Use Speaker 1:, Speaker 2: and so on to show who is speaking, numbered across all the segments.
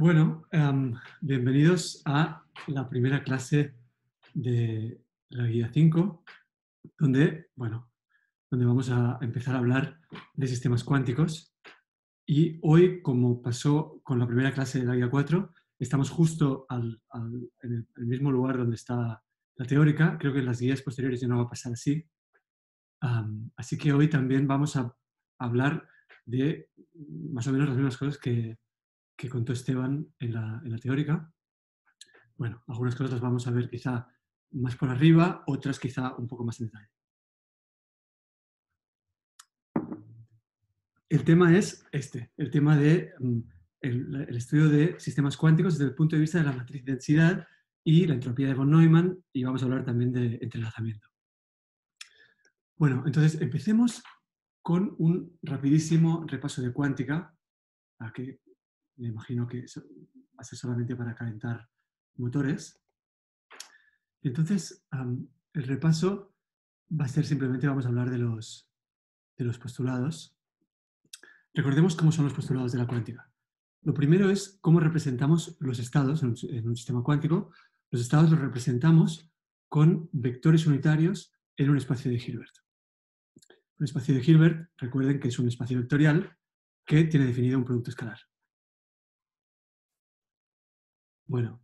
Speaker 1: Bueno, em, bienvenidos a la primera clase de la guía 5, donde, bueno, donde vamos a empezar a hablar de sistemas cuánticos. Y hoy, como pasó con la primera clase de la guía 4, estamos justo en el, mismo lugar donde está la teórica. Creo que en las guías posteriores ya no va a pasar así. así que hoy también vamos a hablar de más o menos las mismas cosas que, que contó Esteban en la, teórica. Bueno, algunas cosas las vamos a ver quizá más por arriba, otras quizá un poco más en detalle. El tema es este, el tema de mm, el, estudio de sistemas cuánticos desde el punto de vista de la matriz de densidad y la entropía de von Neumann y vamos a hablar también de entrelazamiento. Bueno, entonces empecemos con un rapidísimo repaso de cuántica, que me imagino que va a ser solamente para calentar motores. Entonces, el repaso va a ser simplemente, vamos a hablar de los, de los postulados. Recordemos cómo son los postulados de la cuántica. Lo primero es cómo representamos los estados en un, sistema cuántico. Los estados los representamos con vectores unitarios en un espacio de Hilbert. Un espacio de Hilbert, recuerden que es un espacio vectorial que tiene definido un producto escalar. Bueno,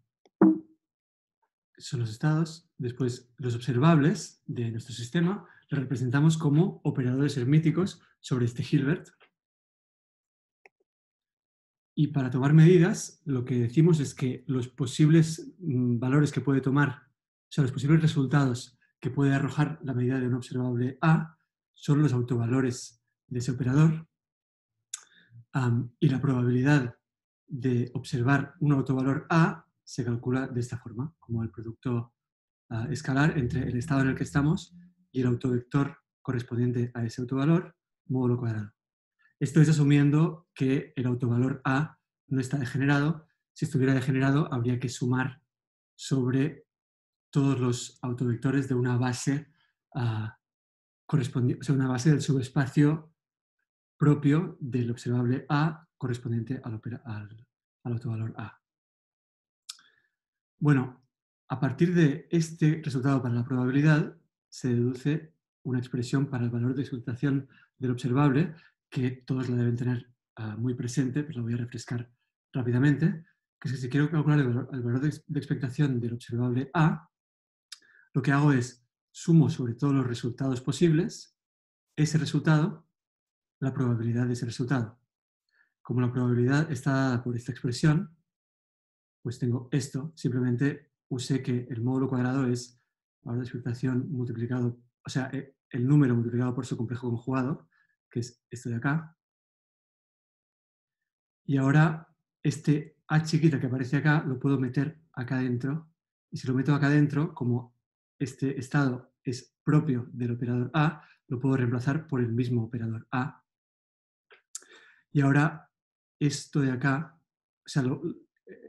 Speaker 1: son los estados. Después, los observables de nuestro sistema los representamos como operadores hermíticos sobre este Hilbert. Y para tomar medidas, lo que decimos es que los posibles mm, valores que puede tomar, o sea, los posibles resultados que puede arrojar la medida de un observable A, son los autovalores de ese operador. y la probabilidad de observar un autovalor A se calcula de esta forma, como el producto ah, escalar entre el estado en el que estamos y el autovector correspondiente a ese autovalor, módulo cuadrado. Esto es asumiendo que el autovalor A no está degenerado. Si estuviera degenerado, habría que sumar sobre todos los autovectores de una base, uh, o sea, una base del subespacio propio del observable A correspondiente al, al, al autovalor A. Bueno, a partir de este resultado para la probabilidad se deduce una expresión para el valor de expectación del observable, que todos la deben tener ah, muy presente, pero la voy a refrescar rápidamente, que es que si quiero calcular el valor, de, de expectación del observable A, lo que hago es sumo sobre todos los resultados posibles ese resultado, la probabilidad de ese resultado. Como la probabilidad está dada por esta expresión, pues tengo esto, simplemente usé que el módulo cuadrado es valor de expectación multiplicado, o sea, e, el número multiplicado por su complejo conjugado, que es esto de acá. Y ahora este A chiquita que aparece acá lo puedo meter acá dentro. Y si lo meto acá dentro, como este estado es propio del operador A, lo puedo reemplazar por el mismo operador A. Y ahora esto de acá, o sea,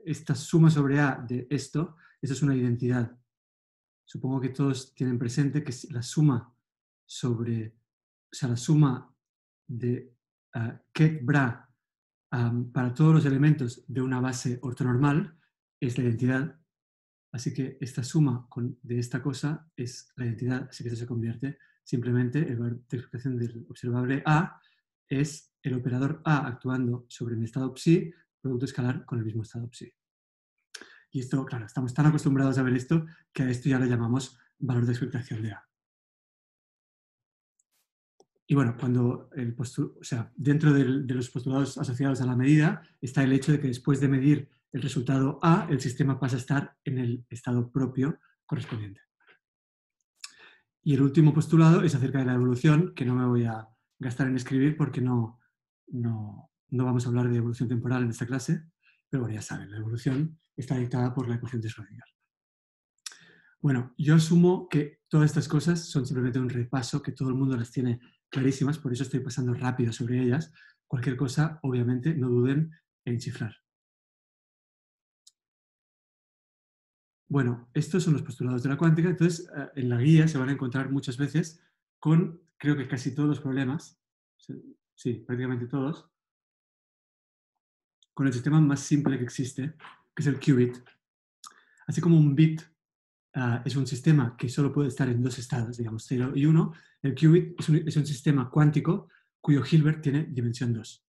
Speaker 1: esta suma sobre A de esto, eso es una identidad. Supongo que todos tienen presente que la suma sobre, o sea, la suma de uh, ket bra para todos los elementos de una base ortonormal es la identidad. Así que esta suma de esta cosa es la identidad, así que eso se convierte simplemente, el valor de explicación del observable A es el operador A actuando sobre mi estado psi producto escalar con el mismo estado psi. Y esto, claro, estamos tan acostumbrados a ver esto que a esto ya le llamamos valor de expectación de A. Y bueno, cuando el o sea, dentro de los postulados asociados a la medida está el hecho de que después de medir el resultado A, el sistema pasa a estar en el estado propio correspondiente. Y el último postulado es acerca de la evolución, que no me voy a gastar en escribir porque no, no, no vamos a hablar de evolución temporal en esta clase, pero bueno, ya saben, la evolución está dictada por la ecuación de Schrödinger. Bueno, yo asumo que todas estas cosas son simplemente un repaso, que todo el mundo las tiene clarísimas, por eso estoy pasando rápido sobre ellas. Cualquier cosa, obviamente, no duden en cifrar. Bueno, estos son los postulados de la cuántica, entonces eh, en la guía se van a encontrar muchas veces con, creo que casi todos los problemas, sí, prácticamente todos, con el sistema más simple que existe, que es el qubit. Así como un bit ah, es un sistema que solo puede estar en dos estados, digamos 0 y 1, el qubit es un, sistema cuántico cuyo Hilbert tiene dimensión 2.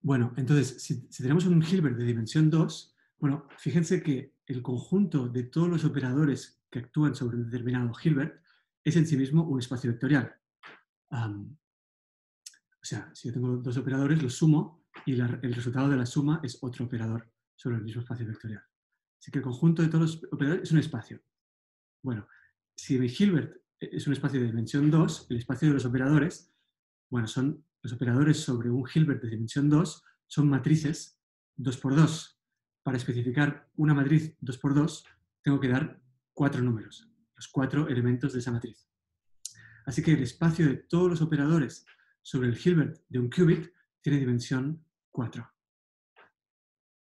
Speaker 1: Bueno, entonces, si, tenemos un Hilbert de dimensión 2, bueno, fíjense que el conjunto de todos los operadores que actúan sobre un determinado Hilbert es en sí mismo un espacio vectorial. o sea, si yo tengo dos operadores, los sumo y el resultado de la suma es otro operador sobre el mismo espacio vectorial. Así que el conjunto de todos los operadores es un espacio. Bueno, si mi Hilbert es un espacio de dimensión 2, el espacio de los operadores, bueno, son los operadores sobre un Hilbert de dimensión 2 son matrices 2x2. Para especificar una matriz 2x2 tengo que dar cuatro números, los cuatro elementos de esa matriz. Así que el espacio de todos los operadores sobre el Hilbert de un qubit tiene dimensión 4.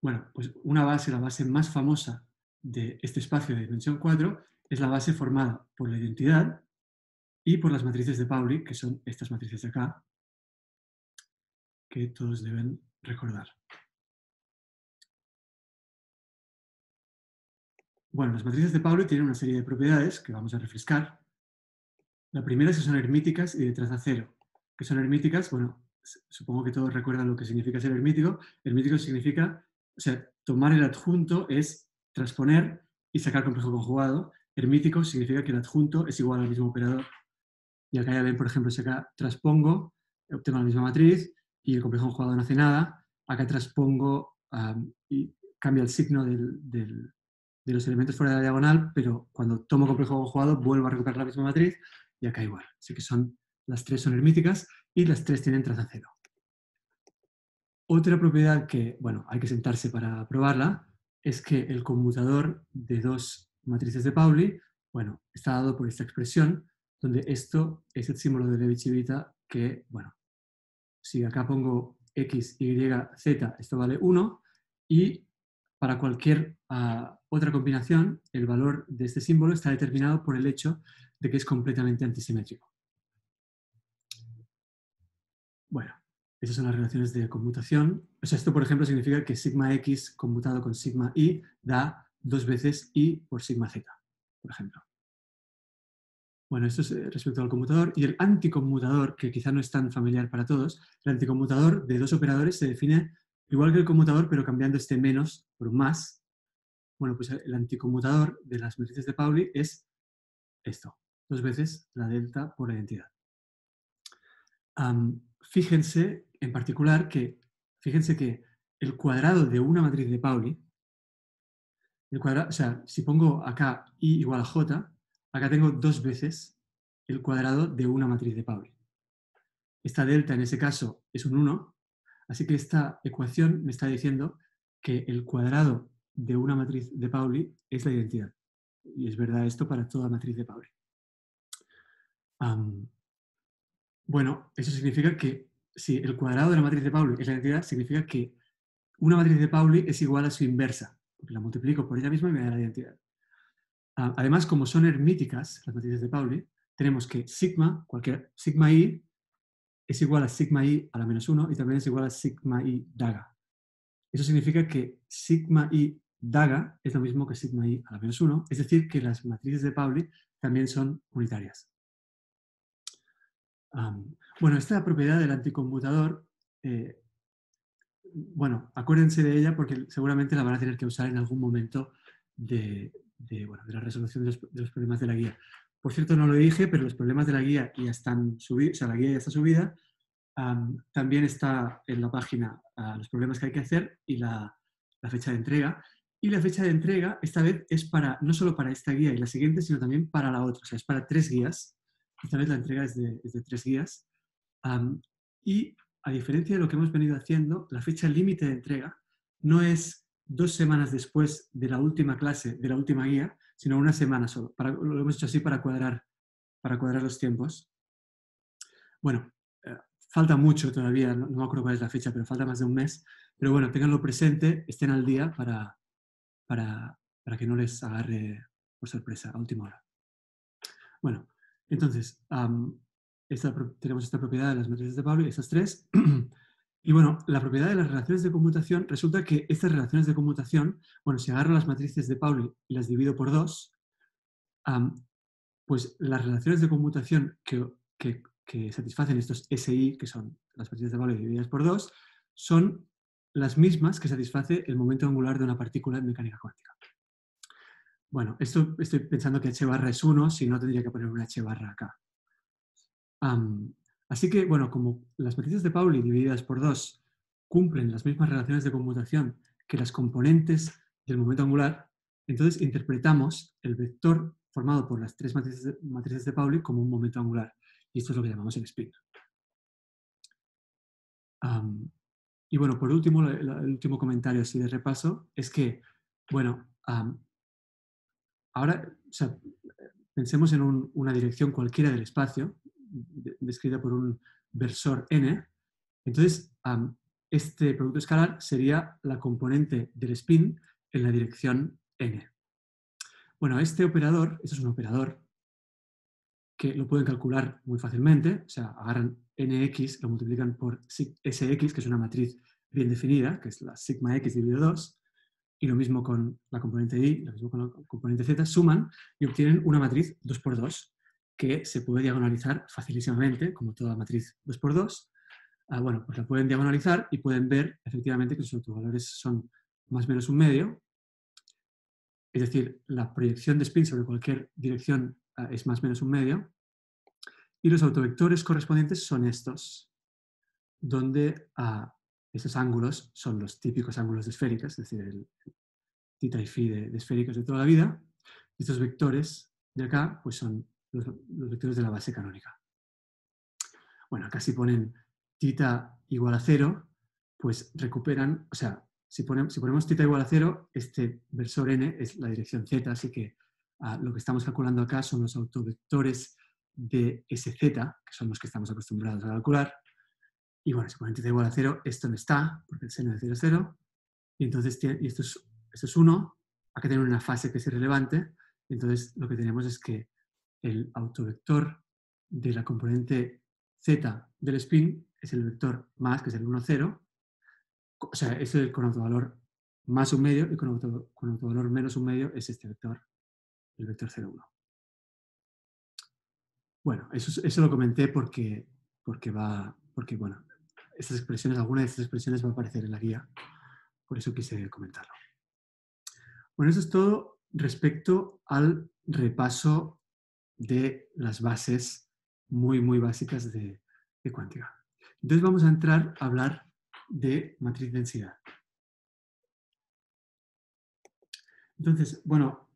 Speaker 1: Bueno, pues una base, la base más famosa de este espacio de dimensión 4 es la base formada por la identidad y por las matrices de Pauli, que son estas matrices de acá, que todos deben recordar. Bueno, las matrices de Pauli tienen una serie de propiedades que vamos a refrescar. La primera es que son hermíticas y de traza cero. Que son hermíticas, bueno, supongo que todos recuerdan lo que significa ser hermítico. Hermítico significa, o sea, tomar el adjunto es transponer y sacar complejo conjugado. Hermítico significa que el adjunto es igual al mismo operador. Y acá ya ven, por ejemplo, si acá transpongo, obtengo la misma matriz, y el complejo conjugado no hace nada, acá transpongo y cambia el signo de los elementos fuera de la diagonal, pero cuando tomo complejo conjugado vuelvo a recuperar la misma matriz y acá igual. Así que son, las tres son hermíticas y las tres tienen traza cero. Otra propiedad que, bueno, hay que sentarse para probarla, es que el conmutador de dos matrices de Pauli, bueno, está dado por esta expresión, donde esto es el símbolo de Levi-Civita que, bueno, si acá pongo x, y, z, esto vale 1, y para cualquier ah, otra combinación, el valor de este símbolo está determinado por el hecho de que es completamente antisimétrico. Bueno, esas son las relaciones de conmutación. O sea, esto, por ejemplo, significa que sigma x conmutado con sigma y da dos veces y por sigma z, por ejemplo. Bueno, esto es eh, respecto al conmutador. Y el anticonmutador, que quizá no es tan familiar para todos, el anticonmutador de dos operadores se define igual que el conmutador, pero cambiando este menos por más. Bueno, pues el anticonmutador de las matrices de Pauli es esto, dos veces la delta por la identidad. fíjense en particular que, fíjense que el cuadrado de una matriz de Pauli, el cuadrado, o sea, si pongo acá i igual a j, Acá tengo dos veces el cuadrado de una matriz de Pauli. Esta delta en ese caso es un 1, así que esta ecuación me está diciendo que el cuadrado de una matriz de Pauli es la identidad. Y es verdad esto para toda matriz de Pauli. bueno, eso significa que si el cuadrado de la matriz de Pauli es la identidad, significa que una matriz de Pauli es igual a su inversa, porque la multiplico por ella misma y me da la identidad. Además, como son hermíticas las matrices de Pauli, tenemos que sigma, cualquier sigma i, es igual a sigma i a la menos 1 y también es igual a sigma i daga. Eso significa que sigma i daga es lo mismo que sigma i a la menos 1, es decir, que las matrices de Pauli también son unitarias. bueno, esta propiedad del anticonmutador, eh, bueno, acuérdense de ella porque seguramente la van a tener que usar en algún momento de, de, la resolución de los, problemas de la guía. Por cierto, no lo dije, pero los problemas de la guía ya están subidos, o sea, la guía ya está subida. también está en la página ah, los problemas que hay que hacer y la, fecha de entrega. Y la fecha de entrega esta vez es para, no solo para esta guía y la siguiente, sino también para la otra. O sea, es para tres guías. Esta vez la entrega es de, tres guías. y a diferencia de lo que hemos venido haciendo, la fecha límite de entrega no es dos semanas después de la última clase, de la última guía, sino una semana solo. lo hemos hecho así para cuadrar, para cuadrar los tiempos. Bueno, eh, falta mucho todavía, no, me acuerdo cuál es la fecha, pero falta más de un mes. Pero bueno, tenganlo presente, estén al día para, para, que no les agarre por sorpresa a última hora. Bueno, entonces, tenemos esta propiedad de las matrices de Pablo, estas tres. Y bueno, la propiedad de las relaciones de conmutación, resulta que estas relaciones de conmutación, bueno, si agarro las matrices de Pauli y las divido por dos, pues las relaciones de conmutación que, satisfacen estos SI, que son las matrices de Pauli divididas por dos, son las mismas que satisface el momento angular de una partícula en mecánica cuántica. Bueno, esto estoy pensando que h barra es 1, si no tendría que poner una h barra acá. Así que, bueno, como las matrices de Pauli divididas por dos cumplen las mismas relaciones de conmutación que las componentes del momento angular, entonces interpretamos el vector formado por las tres matrices de, Pauli como un momento angular. Y esto es lo que llamamos el spin. y bueno, por último, el, último comentario así de repaso es que, bueno, ahora pensemos en una dirección cualquiera del espacio, descrita por un versor n, entonces este producto escalar sería la componente del spin en la dirección n. Bueno, este operador, este es un operador que lo pueden calcular muy fácilmente, o sea, agarran nx, lo multiplican por sx, que es una matriz bien definida, que es la sigma x dividido 2, y lo mismo con la componente y, lo mismo con la componente z, suman y obtienen una matriz 2x2, que se puede diagonalizar facilísimamente, como toda matriz 2x2. Ah, bueno, pues la pueden diagonalizar y pueden ver efectivamente que los autovalores son más o menos un medio. Es decir, la proyección de spin sobre cualquier dirección ah, es más o menos un medio. Y los autovectores correspondientes son estos, donde ah, esos ángulos son los típicos ángulos de esféricas, es decir, el tita y phi de, de esféricos de toda la vida. Estos vectores de acá pues son los, vectores de la base canónica. Bueno, acá si ponen tita igual a cero, pues recuperan, o sea, si ponemos, si ponemos tita igual a cero, este versor n es la dirección z, así que ah, lo que estamos calculando acá son los autovectores de sz, que son los que estamos acostumbrados a calcular. Y bueno, si ponen tita igual a cero, esto no está, porque el seno de 0 es 0. Y entonces esto es, esto es 1, acá tenemos una fase que es irrelevante. entonces lo que tenemos es que el autovector de la componente z del spin es el vector más, que es el 1, 0. O sea, es el con autovalor más un medio y con, autovalor menos un medio es este vector, el vector 0, 1. Bueno, eso, eso lo comenté porque, porque va, porque bueno, estas expresiones, alguna de estas expresiones va a aparecer en la guía, por eso quise comentarlo. Bueno, eso es todo respecto al repaso de las bases muy, muy básicas de, cuántica. Entonces vamos a entrar a hablar de matriz densidad. Entonces, bueno,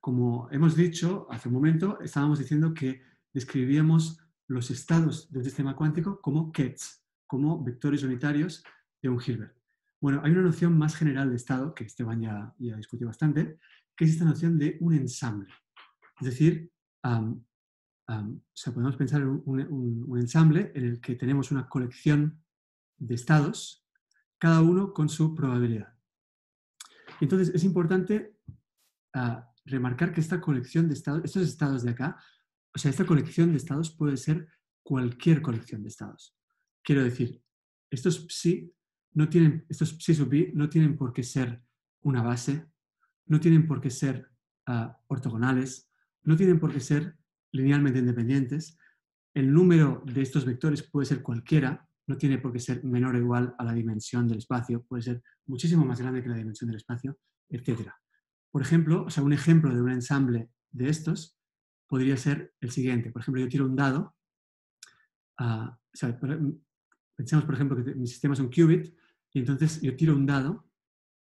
Speaker 1: como hemos dicho hace un momento, estábamos diciendo que describíamos los estados del sistema cuántico como kets, como vectores unitarios de un Hilbert. Bueno, hay una noción más general de estado, que Esteban ya, ya discutió bastante, que es esta noción de un ensamble. Es decir, o sea, podemos pensar en un, ensamble en el que tenemos una colección de estados, cada uno con su probabilidad. Entonces, es importante ah, remarcar que esta colección de estados, estos estados de acá, o sea, esta colección de estados puede ser cualquier colección de estados. Quiero decir, estos psi no tienen, estos psi sub i no tienen por qué ser una base, no tienen por qué ser ah, ortogonales, no tienen por qué ser linealmente independientes. El número de estos vectores puede ser cualquiera, no tiene por qué ser menor o igual a la dimensión del espacio, puede ser muchísimo más grande que la dimensión del espacio, etc. Por ejemplo, o sea, un ejemplo de un ensamble de estos podría ser el siguiente. Por ejemplo, yo tiro un dado, uh, pensemos por ejemplo que mi sistema es un qubit, y entonces yo tiro un dado,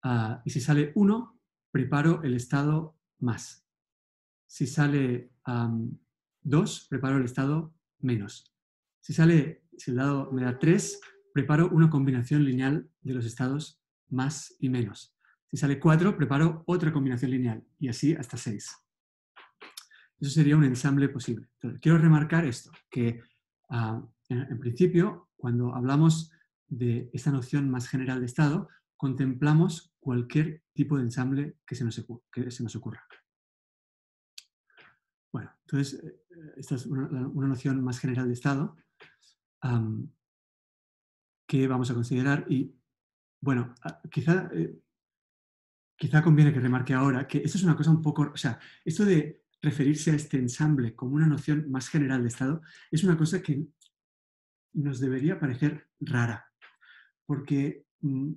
Speaker 1: ah, y si sale 1, preparo el estado más si sale 2, preparo el estado menos. Si sale, si el dado me da 3, preparo una combinación lineal de los estados más y menos. Si sale 4, preparo otra combinación lineal y así hasta 6. Eso sería un ensamble posible. quiero remarcar esto, que ah, en, principio, cuando hablamos de esta noción más general de estado, contemplamos cualquier tipo de ensamble que se nos, que se nos ocurra. Bueno, entonces, eh, esta es una, noción más general de estado, que que vamos a considerar y, bueno, ah, quizá, eh, quizá conviene que remarque ahora que esto es una cosa un poco, o sea, esto de referirse a este ensamble como una noción más general de Estado es una cosa que nos debería parecer rara, porque mm,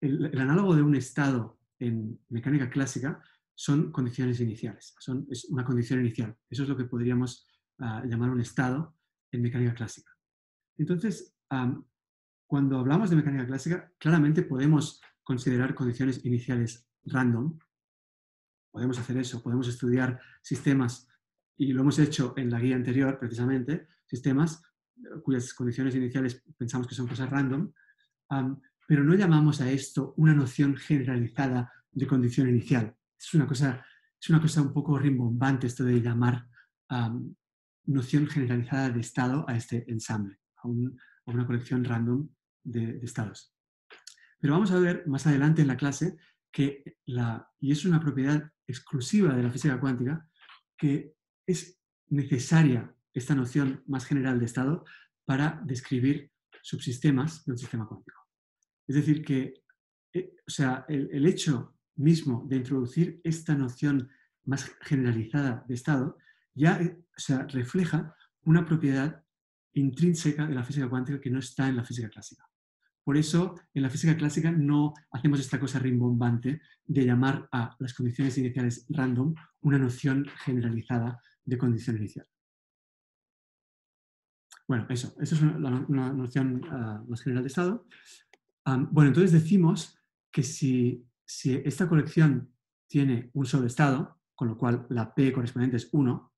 Speaker 1: el, análogo de un Estado en mecánica clásica son condiciones iniciales, son, es una condición inicial. Eso es lo que podríamos ah, llamar un Estado en mecánica clásica. Entonces, cuando hablamos de mecánica clásica, claramente podemos considerar condiciones iniciales random. Podemos hacer eso, podemos estudiar sistemas, y lo hemos hecho en la guía anterior precisamente, sistemas eh, cuyas condiciones iniciales pensamos que son cosas random, pero no llamamos a esto una noción generalizada de condición inicial. Es una cosa, es una cosa un poco rimbombante esto de llamar noción generalizada de estado a este ensamble, a, una colección random de, estados. Pero vamos a ver más adelante en la clase que la, y es una propiedad exclusiva de la física cuántica, que es necesaria esta noción más general de estado para describir subsistemas de un sistema cuántico. Es decir, que eh, o sea, el, el, hecho mismo de introducir esta noción más generalizada de estado ya eh, o refleja una propiedad intrínseca de la física cuántica que no está en la física clásica. Por eso, en la física clásica no hacemos esta cosa rimbombante de llamar a las condiciones iniciales random una noción generalizada de condición inicial. Bueno, eso, eso es una, noción ah, más general de estado. bueno, entonces decimos que si, si, esta colección tiene un solo estado, con lo cual la P correspondiente es 1,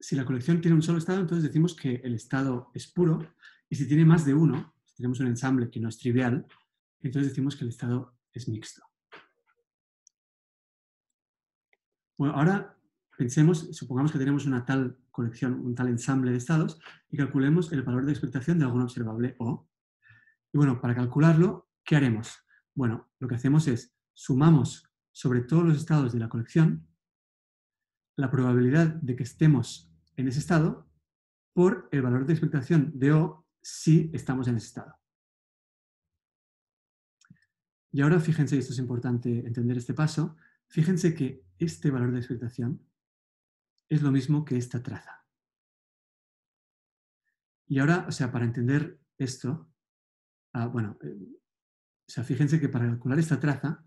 Speaker 1: si la colección tiene un solo estado, entonces decimos que el estado es puro, y si tiene más de uno, si tenemos un ensamble que no es trivial, entonces decimos que el estado es mixto. Bueno, ahora pensemos, supongamos que tenemos una tal colección, un tal ensamble de estados, y calculemos el valor de expectación de algún observable O. Y bueno, para calcularlo, ¿qué haremos? Bueno, lo que hacemos es sumamos sobre todos los estados de la colección la probabilidad de que estemos en ese estado por el valor de expectación de O si estamos en ese estado. Y ahora fíjense, y esto es importante entender este paso, fíjense que este valor de expectación es lo mismo que esta traza. Y ahora, o sea, para entender esto, ah, bueno, eh, o sea, fíjense que para calcular esta traza,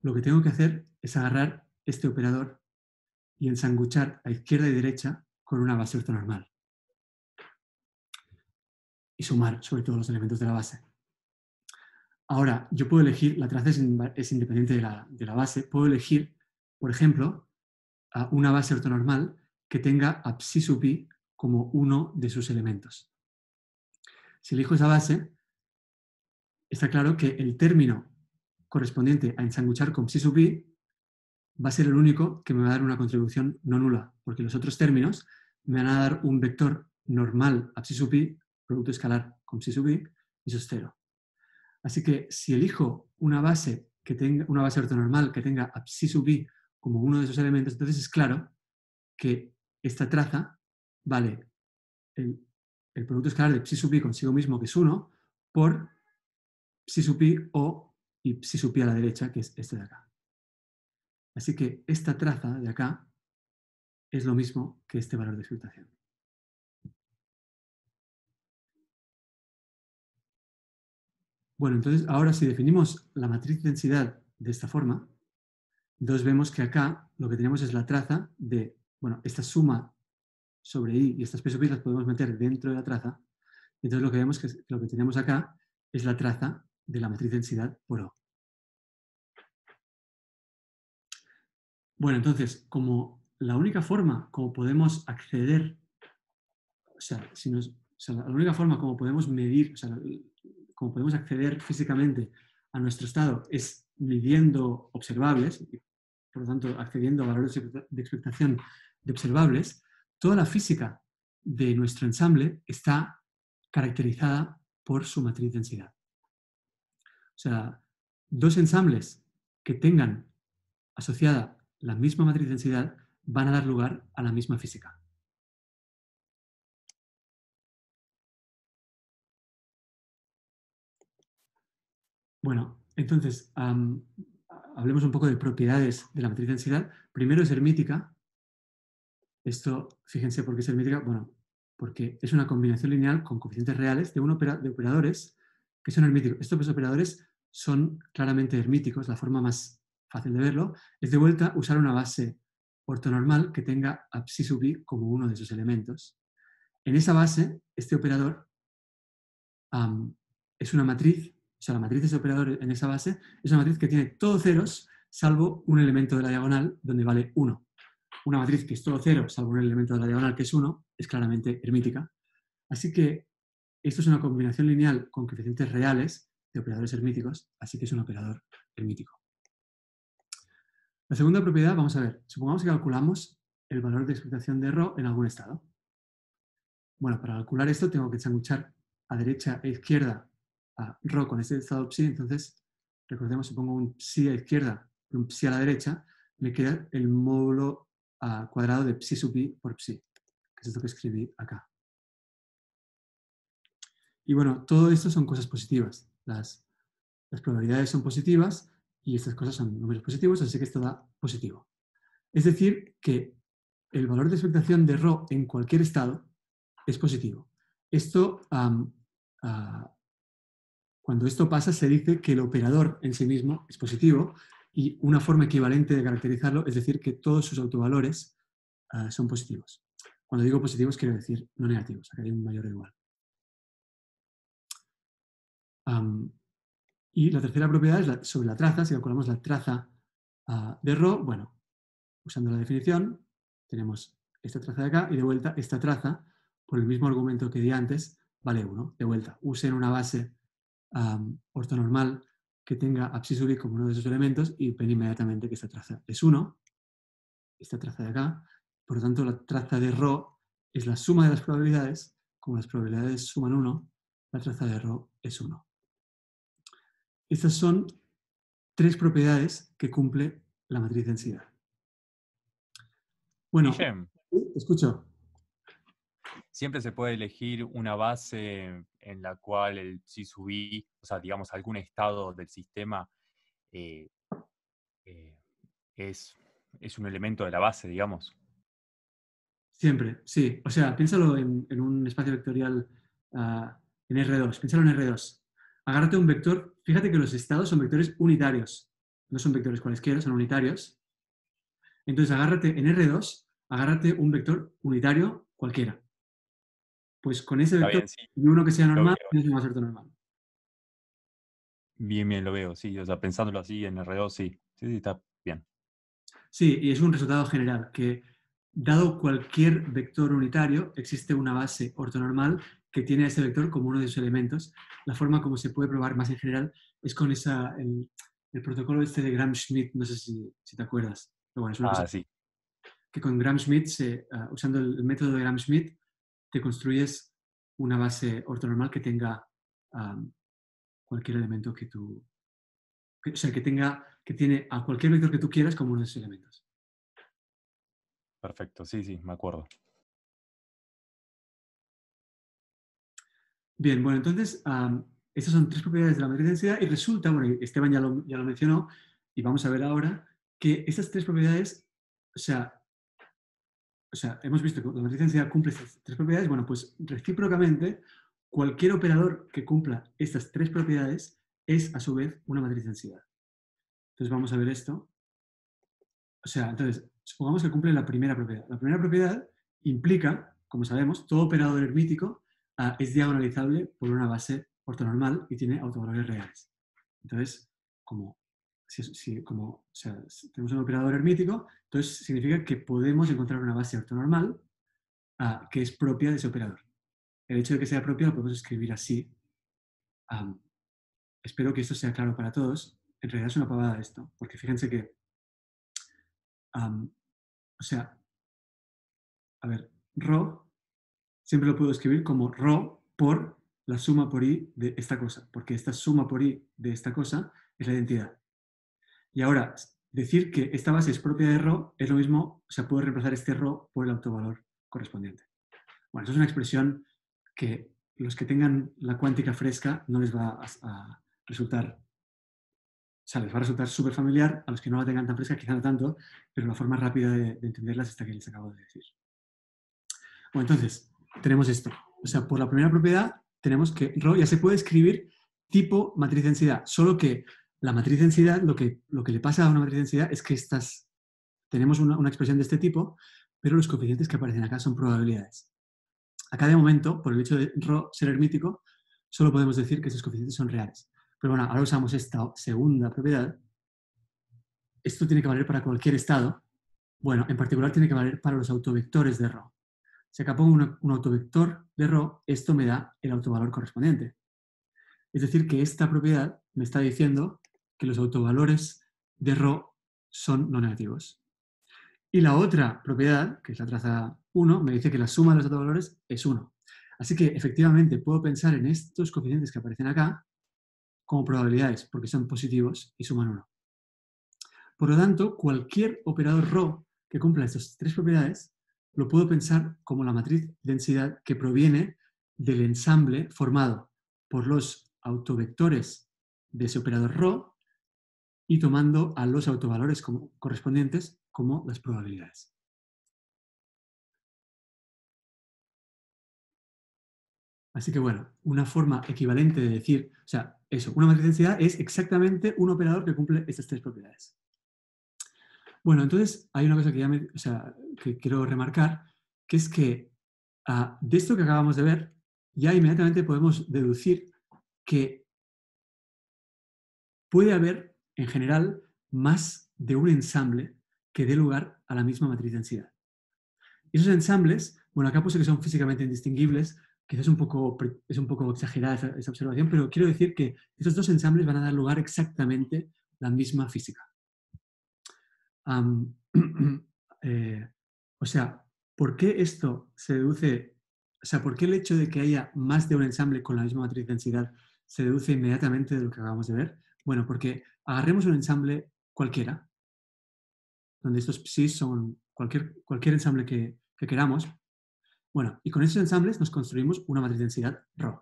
Speaker 1: lo que tengo que hacer es agarrar este operador y ensanguchar a izquierda y derecha con una base ortonormal. Y sumar sobre todos los elementos de la base. Ahora, yo puedo elegir, la traza es, independiente de la, base, puedo elegir, por ejemplo, una base ortonormal que tenga a psi sub i como uno de sus elementos. Si elijo esa base, está claro que el término correspondiente a ensanguchar con psi sub i va a ser el único que me va a dar una contribución no nula, porque los otros términos me van a dar un vector normal a psi sub i, producto escalar con psi sub i, y eso es cero. Así que si elijo una base, que tenga, una base ortonormal que tenga a psi sub i como uno de esos elementos, entonces es claro que esta traza vale el, el producto escalar de psi sub i consigo mismo, que es 1, por psi sub i o y psi sub i a la derecha, que es este de acá. Así que esta traza de acá es lo mismo que este valor de expectación. Bueno, entonces ahora si definimos la matriz de densidad de esta forma, entonces vemos que acá lo que tenemos es la traza de, bueno, esta suma sobre i y estas p las podemos meter dentro de la traza. Entonces lo que vemos que lo que tenemos acá es la traza de la matriz de densidad por O. Bueno, entonces, como la única forma como podemos acceder, o sea, si nos, la única forma como podemos medir, o sea, como podemos acceder físicamente a nuestro estado es midiendo observables, por lo tanto, accediendo a valores de expectación de observables, toda la física de nuestro ensamble está caracterizada por su matriz densidad. O sea, dos ensambles que tengan asociada la misma matriz densidad van a dar lugar a la misma física. Bueno, entonces, hablemos un poco de propiedades de la matriz densidad. Primero es hermítica. Esto, fíjense por qué es hermítica. Bueno, porque es una combinación lineal con coeficientes reales de, un opera, de operadores que son hermíticos. Estos operadores son claramente hermíticos, la forma más fácil de verlo es de vuelta usar una base ortonormal que tenga a psi sub i como uno de sus elementos. En esa base, este operador es una matriz o sea, la matriz de ese operador en esa base es una matriz que tiene todos ceros salvo un elemento de la diagonal donde vale 1. Una matriz que es todo cero salvo un elemento de la diagonal que es 1 es claramente hermítica. Así que esto es una combinación lineal con coeficientes reales de operadores hermíticos, así que es un operador hermítico. La segunda propiedad, vamos a ver, supongamos que calculamos el valor de expectación de ρ en algún estado. Bueno, para calcular esto tengo que ensanguchar a derecha e izquierda a ρ con este estado psi, entonces, recordemos, si pongo un psi a izquierda y un psi a la derecha, me queda el módulo cuadrado de psi sub i por psi, que es esto que escribí acá. Y bueno, todo esto son cosas positivas. Las, las probabilidades son positivas y estas cosas son números positivos, así que esto da positivo. Es decir, que el valor de expectación de ρ en cualquier estado es positivo. Esto cuando esto pasa, se dice que el operador en sí mismo es positivo y una forma equivalente de caracterizarlo es decir que todos sus autovalores ah, son positivos. Cuando digo positivos quiero decir no negativos, acá hay un mayor o igual. y la tercera propiedad es sobre la traza, si calculamos la traza ah, de ρ, bueno, usando la definición, tenemos esta traza de acá y de vuelta esta traza, por el mismo argumento que di antes, vale 1. De vuelta, usen una base ortonormal que tenga a psi sub i como uno de sus elementos y ven inmediatamente que esta traza es 1, esta traza de acá, por lo tanto la traza de ρ es la suma de las probabilidades, como las probabilidades suman 1, la traza de ρ es 1. Estas son tres propiedades que cumple la matriz densidad. Bueno, escucho
Speaker 2: siempre se puede elegir una base en la cual el psi sub i, o sea, digamos, algún estado del sistema eh, eh, es, es, un elemento de la base, digamos.
Speaker 1: Siempre, sí. O sea, piénsalo en, un espacio vectorial ah, en R2, piénsalo en R2. Agárrate un vector, fíjate que los estados son vectores unitarios, no son vectores cualesquiera, son unitarios. Entonces, agárrate en R2, agárrate un vector unitario cualquiera pues con ese vector y uno que sea normal, es un acerto normal.
Speaker 2: Bien, bien, lo veo, sí. O sea, pensándolo así en R2, sí. Sí, sí, está bien.
Speaker 1: Sí, y es un resultado general, que dado cualquier vector unitario, existe una base ortonormal que tiene a ese vector como uno de sus elementos. La forma como se puede probar más en general es con esa, el, protocolo este de Gram-Schmidt, no sé si, te acuerdas.
Speaker 2: bueno, es una ah, sí.
Speaker 1: Que con Gram-Schmidt, ah, usando el, método de Gram-Schmidt, te construyes una base ortonormal que tenga cualquier elemento que tú, o sea, que tenga, que tiene a cualquier vector que tú quieras como uno de esos elementos.
Speaker 2: Perfecto, sí, sí, me acuerdo.
Speaker 1: Bien, bueno, entonces, estas son tres propiedades de la matriz de densidad y resulta, bueno, Esteban ya lo, ya lo mencionó, y vamos a ver ahora, que estas tres propiedades, o sea, o sea, hemos visto que la matriz de densidad cumple estas tres propiedades, bueno, pues recíprocamente, cualquier operador que cumpla estas tres propiedades es a su vez una matriz de densidad. Entonces vamos a ver esto. O sea, entonces, supongamos que cumple la primera propiedad. La primera propiedad implica, como sabemos, todo operador hermítico es diagonalizable por una base ortonormal y tiene autovalores reales. Entonces, como tenemos un operador hermítico, entonces significa que podemos encontrar una base ortonormal ah, que es propia de ese operador. El hecho de que sea propia lo podemos escribir así. espero que esto sea claro para todos. En realidad es una pavada esto, porque fíjense que, o sea, a ver, ρ siempre lo puedo escribir como rho por la suma por i de esta cosa, porque esta suma por i de esta cosa es la identidad. Y ahora, decir que esta base es propia de rho es lo mismo, o sea, puedo reemplazar este rho por el autovalor correspondiente. Bueno, eso es una expresión que los que tengan la cuántica fresca no les va a, resultar, o sea, les va a resultar súper familiar, a los que no la tengan tan fresca quizá no tanto, pero la forma rápida de, de entenderla es esta que les acabo de decir. Bueno, entonces, tenemos esto. O sea, por la primera propiedad tenemos que Rho ya se puede escribir tipo matriz densidad, solo que la matriz densidad, lo que, lo que le pasa a una matriz densidad es que estas, tenemos una, una expresión de este tipo, pero los coeficientes que aparecen acá son probabilidades. Acá de momento, por el hecho de Rho ser hermítico, solo podemos decir que esos coeficientes son reales. Pero bueno, ahora usamos esta segunda propiedad. Esto tiene que valer para cualquier estado. Bueno, en particular tiene que valer para los autovectores de Rho. Si acá pongo un autovector de Rho, esto me da el autovalor correspondiente. Es decir, que esta propiedad me está diciendo que los autovalores de Rho son no negativos. Y la otra propiedad, que es la traza 1, me dice que la suma de los autovalores es 1. Así que efectivamente puedo pensar en estos coeficientes que aparecen acá como probabilidades, porque son positivos y suman 1. Por lo tanto, cualquier operador Rho que cumpla estas tres propiedades lo puedo pensar como la matriz densidad que proviene del ensamble formado por los autovectores de ese operador Rho y tomando a los autovalores como, correspondientes como las probabilidades. Así que bueno, una forma equivalente de decir, o sea, eso, una matriz densidad es exactamente un operador que cumple estas tres propiedades. Bueno, entonces hay una cosa que, ya que quiero remarcar, que es que ah, de esto que acabamos de ver, ya inmediatamente podemos deducir que puede haber, en general, más de un ensamble que dé lugar a la misma matriz densidad. Y esos ensambles, bueno, acá puse que son físicamente indistinguibles, quizás es un poco, es un poco exagerada esa, esa observación, pero quiero decir que esos dos ensambles van a dar lugar exactamente a la misma física. Eh, o sea, ¿por qué esto se deduce? O sea, ¿por qué el hecho de que haya más de un ensamble con la misma matriz de densidad se deduce inmediatamente de lo que acabamos de ver? Bueno, porque agarremos un ensamble cualquiera, donde estos psi son cualquier, cualquier ensamble que, que queramos. Bueno, y con esos ensambles nos construimos una matriz de densidad ρ.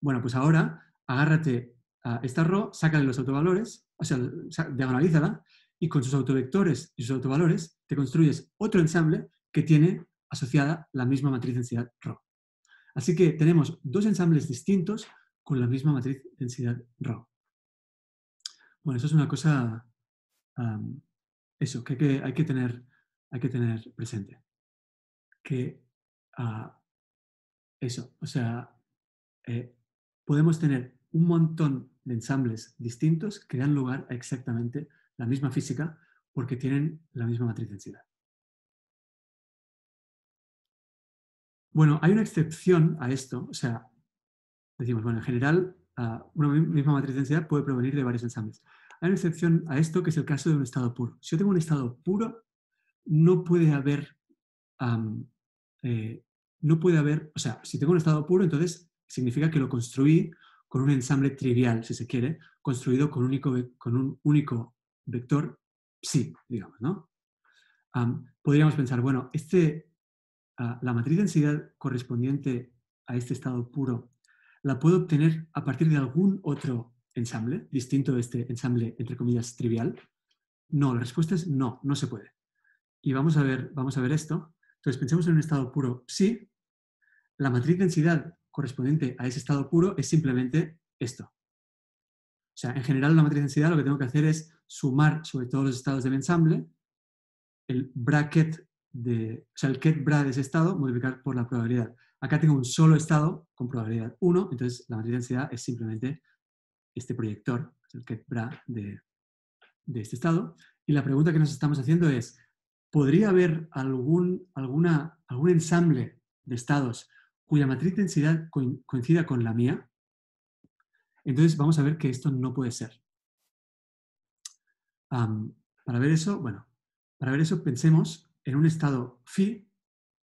Speaker 1: Bueno, pues ahora agárrate a esta ρ, sácale los autovalores, o sea, diagonalízala y con sus autovectores y sus autovalores te construyes otro ensamble que tiene asociada la misma matriz densidad ρ. Así que tenemos dos ensambles distintos con la misma matriz densidad ρ. Bueno, eso es una cosa, eso, que, hay, que, tener, hay que tener presente. Que ah, eso, o sea, eh, podemos tener un montón de ensambles distintos que dan lugar a exactamente la misma física porque tienen la misma matriz densidad. Bueno, hay una excepción a esto, o sea, decimos, bueno, en general, ah, una misma matriz densidad puede provenir de varios ensambles. Hay una excepción a esto que es el caso de un estado puro. Si yo tengo un estado puro, no puede haber, eh, no puede haber, o sea, si tengo un estado puro, entonces significa que lo construí con un ensamble trivial, si se quiere, construido con, único, con un único vector psi, digamos, ¿no? podríamos pensar, bueno, este, ah, la matriz densidad correspondiente a este estado puro la puedo obtener a partir de algún otro ensamble, distinto de este ensamble, entre comillas, trivial. No, la respuesta es no, no se puede. Y vamos a ver, vamos a ver esto. Entonces, pensemos en un estado puro psi. La matriz densidad correspondiente a ese estado puro es simplemente esto. O sea, en general, la matriz densidad lo que tengo que hacer es sumar sobre todos los estados del ensamble el bracket de, o sea, el ket bra de ese estado, multiplicar por la probabilidad. Acá tengo un solo estado con probabilidad 1, entonces la matriz densidad es simplemente este proyector, el ket bra de, de este estado. Y la pregunta que nos estamos haciendo es, ¿podría haber algún, alguna, algún ensamble de estados cuya matriz densidad coincida con la mía? Entonces vamos a ver que esto no puede ser. Para ver eso, bueno, para ver eso pensemos en un estado phi,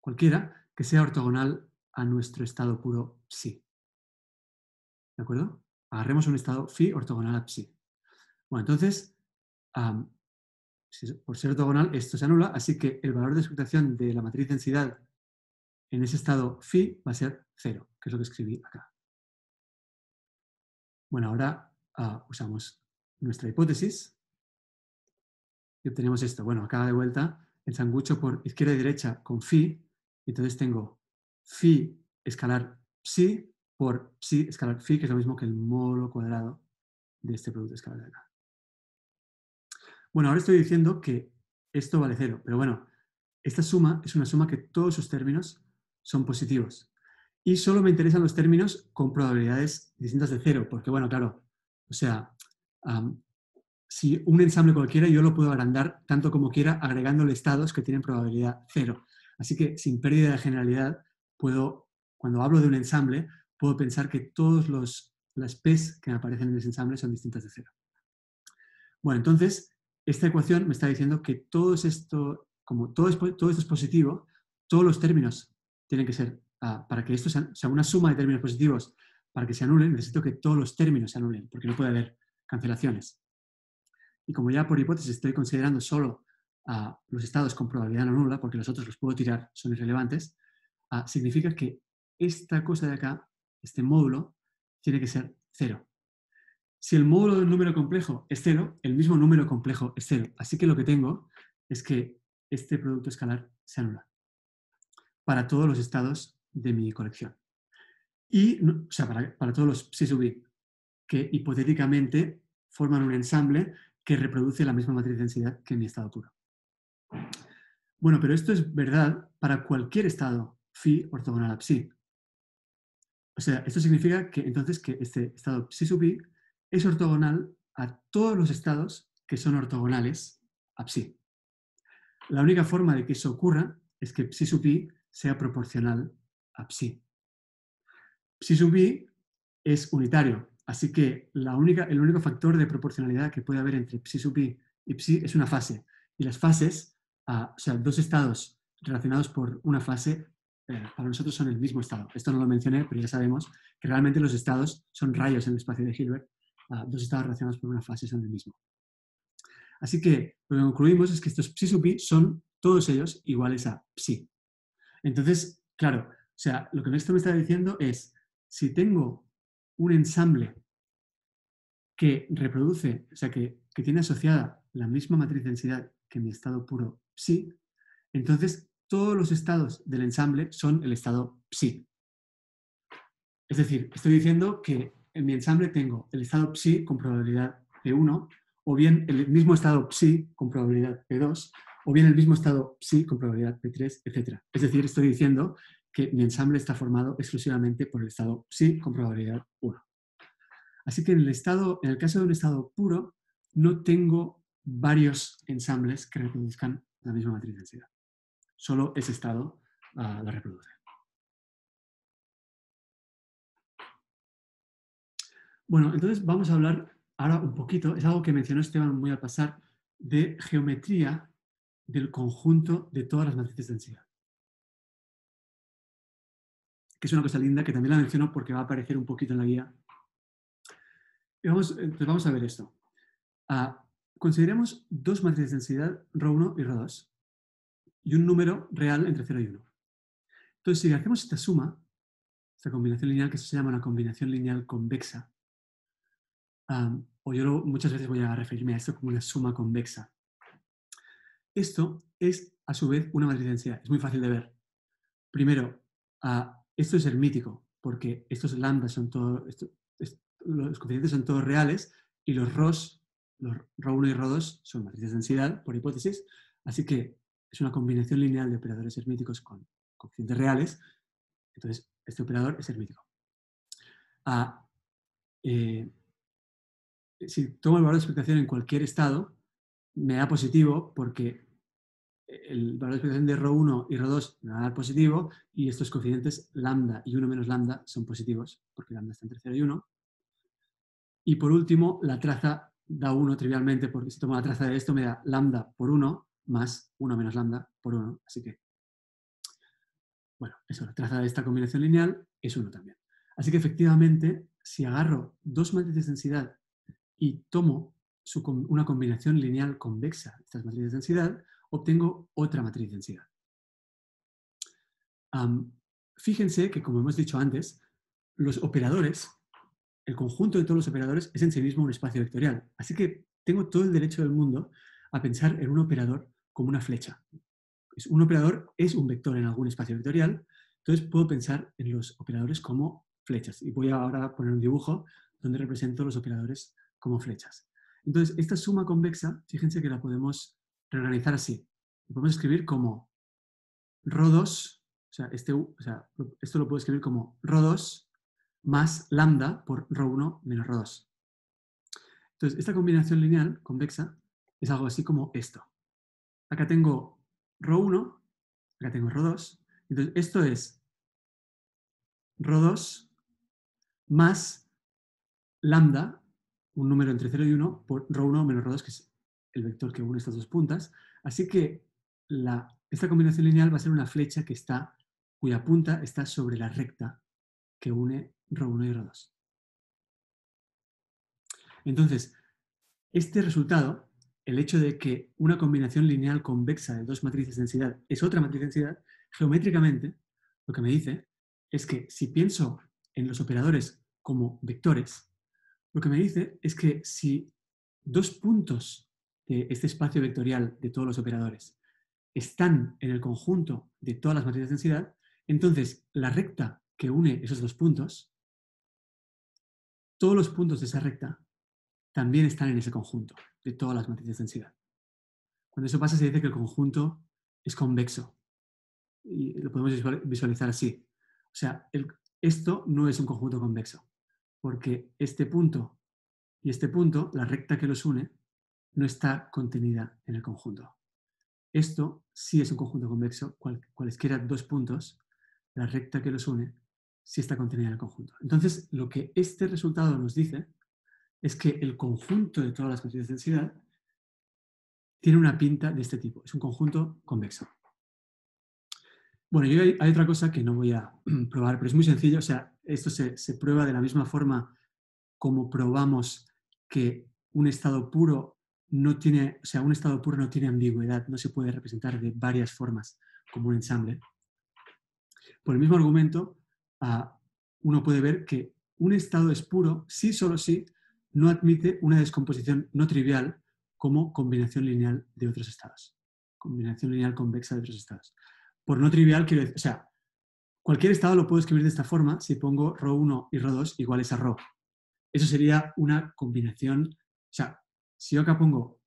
Speaker 1: cualquiera, que sea ortogonal a nuestro estado puro psi. ¿De acuerdo? Agarremos un estado phi ortogonal a psi. Bueno, entonces, por ser ortogonal, esto se anula, así que el valor de expectación de la matriz densidad en ese estado phi va a ser cero, que es lo que escribí acá. Bueno, ahora ah, usamos nuestra hipótesis y obtenemos esto. Bueno, acá de vuelta el sangucho por izquierda y derecha con phi, entonces tengo phi escalar psi por psi escalar phi, que es lo mismo que el módulo cuadrado de este producto escalar de acá. Bueno, ahora estoy diciendo que esto vale cero, pero bueno, esta suma es una suma que todos sus términos son positivos. Y solo me interesan los términos con probabilidades distintas de cero, porque bueno, claro, o sea, si un ensamble cualquiera yo lo puedo agrandar tanto como quiera agregándole estados que tienen probabilidad cero. Así que sin pérdida de generalidad, puedo, cuando hablo de un ensamble, puedo pensar que todas las P's que aparecen en ese ensamble son distintas de cero. Bueno, entonces, esta ecuación me está diciendo que todo esto, como todo, todo esto es positivo, todos los términos tienen que ser, ah, para que esto sea, una suma de términos positivos, para que se anulen, necesito que todos los términos se anulen, porque no puede haber cancelaciones. Y como ya por hipótesis estoy considerando solo a los estados con probabilidad no nula, porque los otros los puedo tirar, son irrelevantes, ah, significa que esta cosa de acá, este módulo, tiene que ser cero. Si el módulo de un número complejo es cero, el mismo número complejo es cero. Así que lo que tengo es que este producto escalar se anula para todos los estados de mi colección. Y, o sea, para, todos los psi sub i, que hipotéticamente forman un ensamble que reproduce la misma matriz de densidad que mi estado puro. Bueno, pero esto es verdad para cualquier estado phi ortogonal a psi. O sea, esto significa que entonces que este estado psi sub i es ortogonal a todos los estados que son ortogonales a psi. La única forma de que eso ocurra es que psi sub i sea proporcional a psi. Psi sub i es unitario, Así que la única, el único factor de proporcionalidad que puede haber entre psi sub i y psi es una fase. Y las fases, ah, o sea, dos estados relacionados por una fase, eh, para nosotros son el mismo estado. Esto no lo mencioné, pero ya sabemos que realmente los estados son rayos en el espacio de Hilbert. Ah, dos estados relacionados por una fase son el mismo. Así que lo que concluimos es que estos psi sub i son todos ellos iguales a psi. Entonces, claro, o sea, lo que esto me está diciendo es, si tengo un ensamble que reproduce, o sea, que, tiene asociada la misma matriz densidad que mi estado puro psi, entonces todos los estados del ensamble son el estado psi. Es decir, estoy diciendo que en mi ensamble tengo el estado psi con probabilidad P1, o bien el mismo estado psi con probabilidad P2, o bien el mismo estado psi con probabilidad P3, etc. Es decir, estoy diciendo que mi ensamble está formado exclusivamente por el estado psi con probabilidad 1. Así que en el, estado, en el caso de un estado puro, no tengo varios ensambles que reproduzcan la misma matriz de densidad. Solo ese estado uh, la reproduce. Bueno, entonces vamos a hablar ahora un poquito, es algo que mencionó Esteban muy al pasar, de geometría del conjunto de todas las matrices de densidad que es una cosa linda que también la menciono porque va a aparecer un poquito en la guía. entonces vamos a ver esto. Ah, consideremos dos matrices de densidad, ρ1 y ρ2, y un número real entre 0 y 1. Entonces, si hacemos esta suma, esta combinación lineal que se llama una combinación lineal convexa, o yo muchas veces voy a referirme a esto como una suma convexa. Esto es, a su vez, una matriz de densidad. Es muy fácil de ver. Primero, a esto es hermítico, porque estos lambda son todos, los coeficientes son todos reales y los ROS, los ρ1 y ρ2 son matrices de densidad, por hipótesis, así que es una combinación lineal de operadores hermíticos con coeficientes reales, entonces este operador es hermítico. Ah, eh, si tomo el valor de expectación en cualquier estado, me da positivo porque el valor de expresión de ρ1 y ρ2 me va a dar positivo y estos coeficientes lambda y 1 menos lambda son positivos porque lambda está entre 0 y 1. Y por último, la traza da 1 trivialmente porque si tomo la traza de esto me da lambda por 1 más 1 menos lambda por 1. Así que, bueno, eso, la traza de esta combinación lineal es 1 también. Así que efectivamente, si agarro dos matrices de densidad y tomo una combinación lineal convexa de estas matrices de densidad, obtengo otra matriz de densidad. fíjense que, como hemos dicho antes, los operadores el conjunto de todos los operadores es en sí mismo un espacio vectorial. Así que tengo todo el derecho del mundo a pensar en un operador como una flecha. Un operador es un vector en algún espacio vectorial, entonces puedo pensar en los operadores como flechas. Y voy ahora a poner un dibujo donde represento los operadores como flechas. Entonces, esta suma convexa, fíjense que la podemos reorganizar así. Lo podemos escribir como rodos, o sea, este, o sea, esto lo puedo escribir como rodos más lambda por rho 1 menos rho 2. Entonces, esta combinación lineal convexa es algo así como esto. Acá tengo rho 1, acá tengo rho 2. Entonces, esto es rho 2 más lambda, un número entre 0 y 1, por rho 1 menos rho 2, que es el vector que une estas dos puntas. Así que esta combinación lineal va a ser una flecha que está, cuya punta está sobre la recta que une ρ1 y ρ2. Entonces, este resultado, el hecho de que una combinación lineal convexa de dos matrices de densidad es otra matriz de densidad, geométricamente lo que me dice es que si pienso en los operadores como vectores, lo que me dice es que si dos puntos este espacio vectorial de todos los operadores están en el conjunto de todas las matrices de densidad, entonces la recta que une esos dos puntos, todos los puntos de esa recta también están en ese conjunto de todas las matrices de densidad. Cuando eso pasa se dice que el conjunto es convexo. Y lo podemos visualizar así. O sea, esto no es un conjunto convexo, porque este punto y este punto, la recta que los une, no está contenida en el conjunto. Esto sí es un conjunto convexo, cualesquiera dos puntos, la recta que los une, sí está contenida en el conjunto. Entonces, lo que este resultado nos dice es que el conjunto de todas las matrices de densidad tiene una pinta de este tipo. Es un conjunto convexo. Bueno, y hay, otra cosa que no voy a probar, pero es muy sencillo. O sea, esto se, se prueba de la misma forma como probamos que un estado puro no tiene, o sea, un estado puro no tiene ambigüedad, no se puede representar de varias formas como un ensamble. Por el mismo argumento, ah, uno puede ver que un estado es puro si solo si no admite una descomposición no trivial como combinación lineal de otros estados. Combinación lineal convexa de otros estados. Por no trivial quiero decir, o sea, cualquier estado lo puedo escribir de esta forma si pongo ρ1 y ρ2 iguales a ρ. Eso sería una combinación, o sea, si yo acá pongo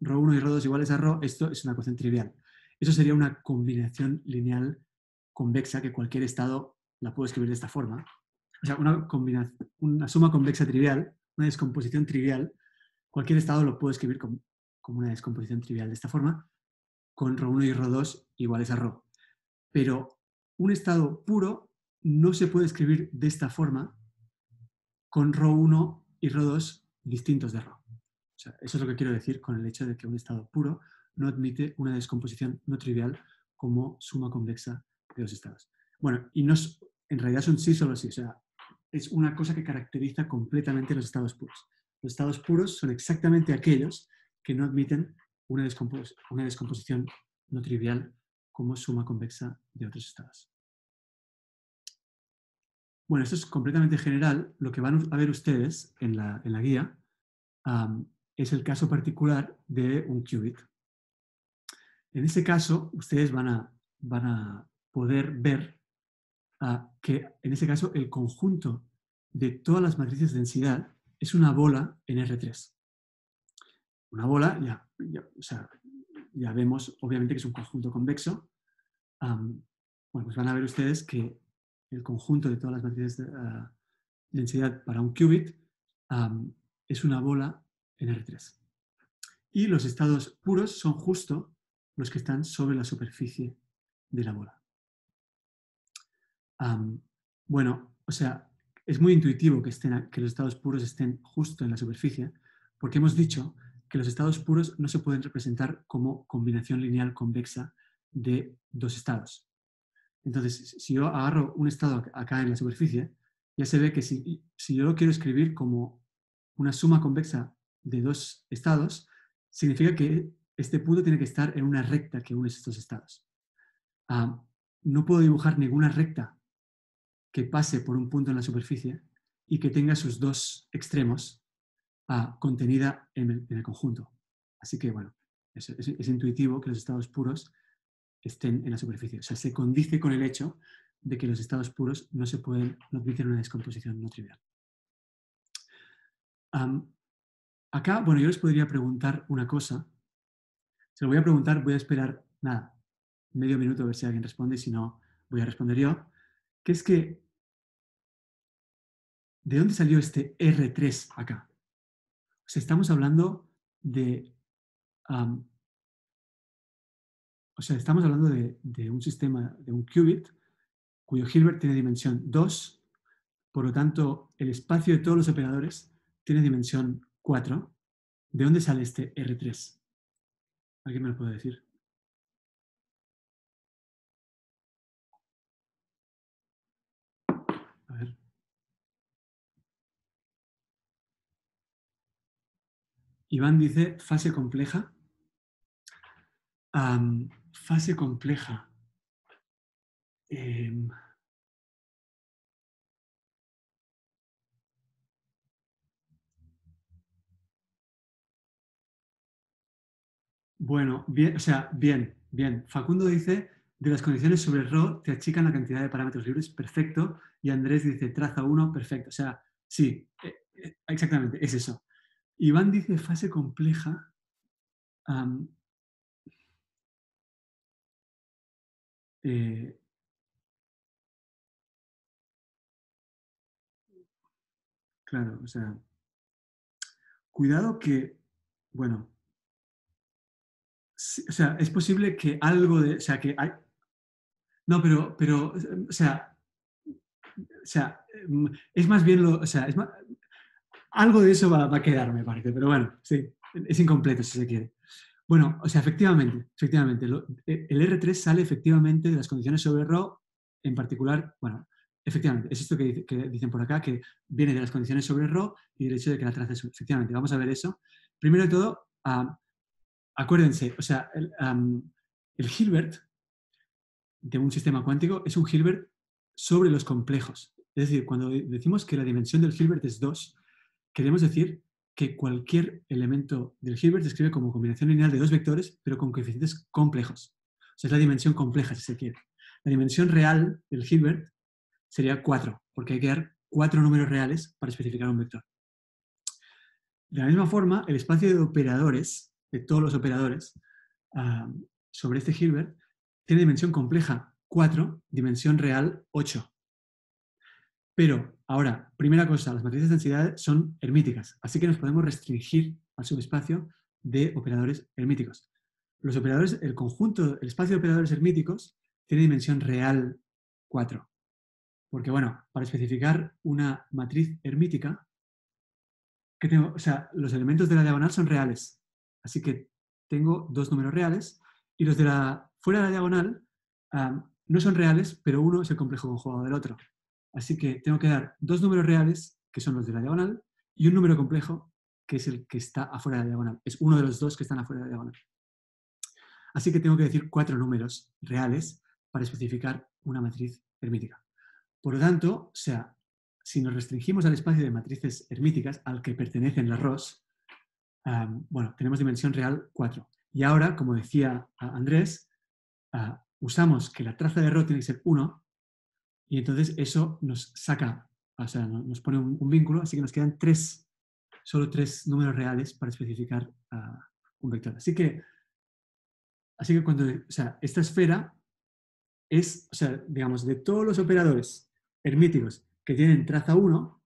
Speaker 1: ρ1 y ρ2 iguales a ρ, esto es una ecuación trivial. Eso sería una combinación lineal convexa que cualquier estado la puedo escribir de esta forma. O sea, una, una suma convexa trivial una descomposición trivial, cualquier estado lo puedo escribir como, una descomposición trivial de esta forma, con ρ1 y ρ2 iguales a ρ. Pero un estado puro no se puede escribir de esta forma con ρ1 y ρ2 distintos de ρ. Eso es lo que quiero decir con el hecho de que un estado puro no admite una descomposición no trivial como suma convexa de dos estados. Bueno, y no en realidad son sí solo sí. O sea, es una cosa que caracteriza completamente los estados puros. Los estados puros son exactamente aquellos que no admiten una, descomposición no trivial como suma convexa de otros estados. Bueno, esto es completamente general. Lo que van a ver ustedes en la, guía es el caso particular de un qubit. En ese caso, ustedes van a, van a poder ver que en este caso el conjunto de todas las matrices de densidad es una bola en R3. Una bola, ya, ya, vemos obviamente que es un conjunto convexo. bueno, pues van a ver ustedes que el conjunto de todas las matrices de ah, densidad para un qubit es una bola en R3. Y los estados puros son justo los que están sobre la superficie de la bola bueno, o sea, es muy intuitivo que, estén, que los estados puros estén justo en la superficie, porque hemos dicho que los estados puros no se pueden representar como combinación lineal convexa de dos estados. Entonces, si yo agarro un estado acá en la superficie, ya se ve que si, si yo lo quiero escribir como una suma convexa de dos estados, significa que este punto tiene que estar en una recta que une estos estados. no puedo dibujar ninguna recta que pase por un punto en la superficie y que tenga sus dos extremos ah, contenida en el, conjunto. Así que, bueno, es, es, intuitivo que los estados puros estén en la superficie. O sea, se condice con el hecho de que los estados puros no se pueden, no admiten una descomposición no trivial. Acá, bueno, yo les podría preguntar una cosa. Se lo voy a preguntar, voy a esperar, nada, medio minuto a ver si alguien responde, si no, voy a responder yo, que es que, ¿de dónde salió este R3 acá? O sea, estamos hablando de... o sea, estamos hablando de, de, un sistema, de un qubit, cuyo Hilbert tiene dimensión 2, por lo tanto, el espacio de todos los operadores tiene dimensión 4. ¿De dónde sale este R3? ¿Alguien me lo puede decir? Iván dice fase compleja. fase compleja. Em, bueno, bien, o sea, bien, bien. Facundo dice, de las condiciones sobre RO te achican la cantidad de parámetros libres, perfecto. Y Andrés dice, traza uno, perfecto. O sea, sí, eh, eh, exactamente, es eso. Iván dice fase compleja. Eh, claro, o sea, cuidado que, bueno, o sea, es posible que algo de, o sea, que hay, no, pero, pero, o sea, o sea, es más bien lo, o sea, es más, algo de eso va, a quedar, me parece, pero bueno, sí, es incompleto si se quiere. Bueno, o sea, efectivamente, efectivamente, e, el R3 sale efectivamente de las condiciones sobre RO, en particular, bueno, efectivamente, es esto que, dicen por acá, que viene de las condiciones sobre RO y del hecho de que la traza es, efectivamente, vamos a ver eso. Primero de todo, acuérdense, o sea, el, Hilbert de un sistema cuántico es un Hilbert sobre los complejos. Es decir, cuando decimos que la dimensión del Hilbert es 2, queremos decir que cualquier elemento del Hilbert se escribe como combinación lineal de dos vectores, pero con coeficientes complejos. O sea, es la dimensión compleja, si se quiere. La dimensión real del Hilbert sería 4, porque hay que dar cuatro números reales para especificar un vector. De la misma forma, el espacio de operadores, todos los operadores, ah, sobre este Hilbert, tiene dimensión compleja 4, dimensión real 8. Pero ahora, primera cosa, las matrices de densidad son hermíticas, así que nos podemos restringir al subespacio de operadores hermíticos. Los operadores, el conjunto, el espacio de operadores hermíticos tiene dimensión real 4. Porque, bueno, para especificar una matriz hermítica, que tengo, o sea, los elementos de la diagonal son reales. Así que tengo dos números reales y los de la fuera de la diagonal no son reales, pero uno es el complejo conjugado del otro. Así que tengo que dar dos números reales, que son los de la diagonal, y un número complejo, que es el que está afuera de la diagonal. Es uno de los dos que están afuera de la diagonal. Así que tengo que decir cuatro números reales para especificar una matriz hermítica. Por lo tanto, o sea, si nos restringimos al espacio de matrices hermíticas al que pertenecen las ROS, bueno, tenemos dimensión real 4. Y ahora, como decía Andrés, usamos que la traza de RO tiene que ser 1 y entonces eso nos saca, o sea, nos pone un, vínculo, así que nos quedan tres, solo tres números reales para especificar un vector. Así que, así que cuando, o sea, esta esfera es, o sea, digamos, de todos los operadores hermíticos que tienen traza 1,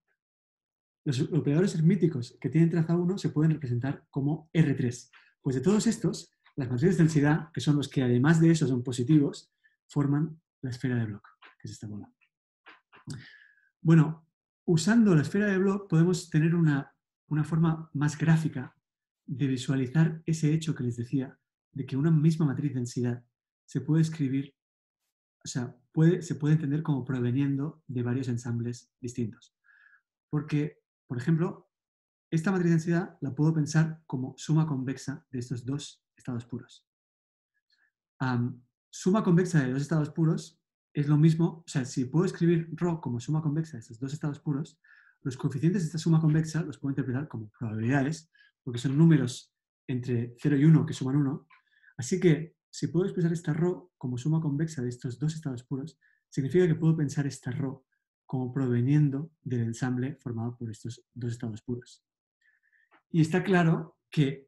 Speaker 1: los operadores hermíticos que tienen traza 1 se pueden representar como R3. Pues de todos estos, las matrices de densidad, que son los que además de eso son positivos, forman la esfera de Bloch que es esta bola. Bueno, usando la esfera de Bloch podemos tener una, forma más gráfica de visualizar ese hecho que les decía, de que una misma matriz de densidad se puede escribir, o sea, se puede entender como proveniendo de varios ensambles distintos. Porque, por ejemplo, esta matriz de densidad la puedo pensar como suma convexa de estos dos estados puros. suma convexa de dos estados puros es lo mismo, o sea, si puedo escribir ρ como suma convexa de estos dos estados puros, los coeficientes de esta suma convexa los puedo interpretar como probabilidades, porque son números entre 0 y 1 que suman 1. Así que si puedo expresar esta ρ como suma convexa de estos dos estados puros, significa que puedo pensar esta ρ como proveniendo del ensamble formado por estos dos estados puros. Y está claro que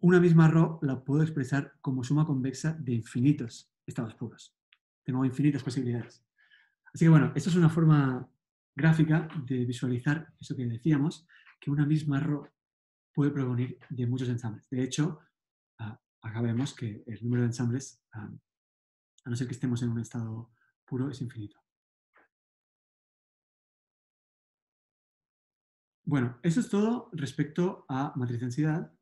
Speaker 1: una misma ρ la puedo expresar como suma convexa de infinitos estados puros. Tengo infinitas posibilidades. Así que bueno, esto es una forma gráfica de visualizar eso que decíamos, que una misma RO puede provenir de muchos ensambles. De hecho, ah, acá vemos que el número de ensambles, ah, a no ser que estemos en un estado puro, es infinito. Bueno, eso es todo respecto a matriz densidad.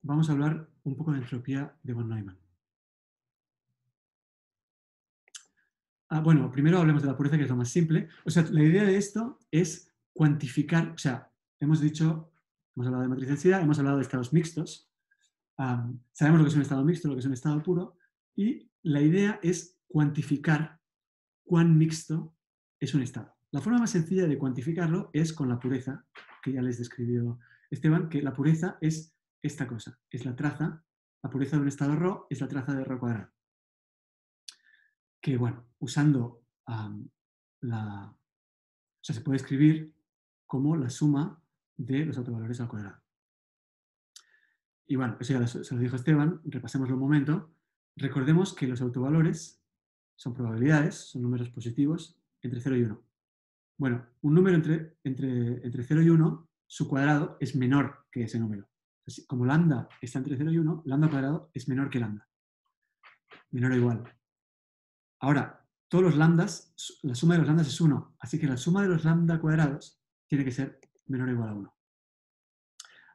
Speaker 1: Vamos a hablar un poco de entropía de von Neumann. Ah, bueno, primero hablemos de la pureza, que es lo más simple. O sea, la idea de esto es cuantificar, o sea, hemos dicho, hemos hablado de matriz densidad, hemos hablado de estados mixtos, sabemos lo que es un estado mixto, lo que es un estado puro, y la idea es cuantificar cuán mixto es un estado. La forma más sencilla de cuantificarlo es con la pureza, que ya les describió Esteban, que la pureza es esta cosa, es la traza, la pureza de un estado ρ es la traza de ρ cuadrado que, bueno, usando la... O sea, se puede escribir como la suma de los autovalores al cuadrado. Y bueno, eso ya se lo dijo Esteban, repasémoslo un momento. Recordemos que los autovalores son probabilidades, son números positivos entre 0 y 1. Bueno, un número entre, entre, entre 0 y 1, su cuadrado es menor que ese número. como lambda está entre 0 y 1, lambda cuadrado es menor que lambda. Menor o igual. Ahora, todos los lambdas, la suma de los lambdas es 1, así que la suma de los lambda cuadrados tiene que ser menor o igual a 1.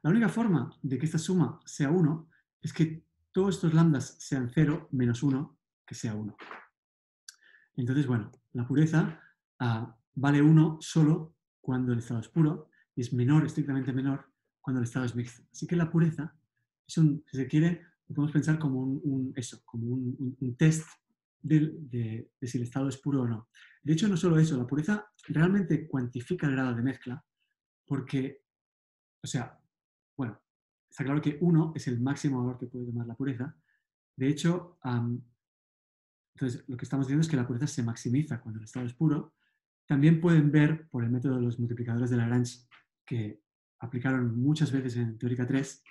Speaker 1: La única forma de que esta suma sea 1 es que todos estos lambdas sean 0 menos 1, que sea 1. Entonces, bueno, la pureza ah, vale 1 solo cuando el estado es puro y es menor, estrictamente menor, cuando el estado es mixto. Así que la pureza es un, si se quiere, lo podemos pensar como un, eso, como un test de, si el estado es puro o no. De hecho, no solo eso, la pureza realmente cuantifica el grado de mezcla porque, o sea, bueno, está claro que 1 es el máximo valor que puede tomar la pureza. De hecho, entonces lo que estamos diciendo es que la pureza se maximiza cuando el estado es puro. También pueden ver por el método de los multiplicadores de Lagrange que aplicaron muchas veces en Teórica 3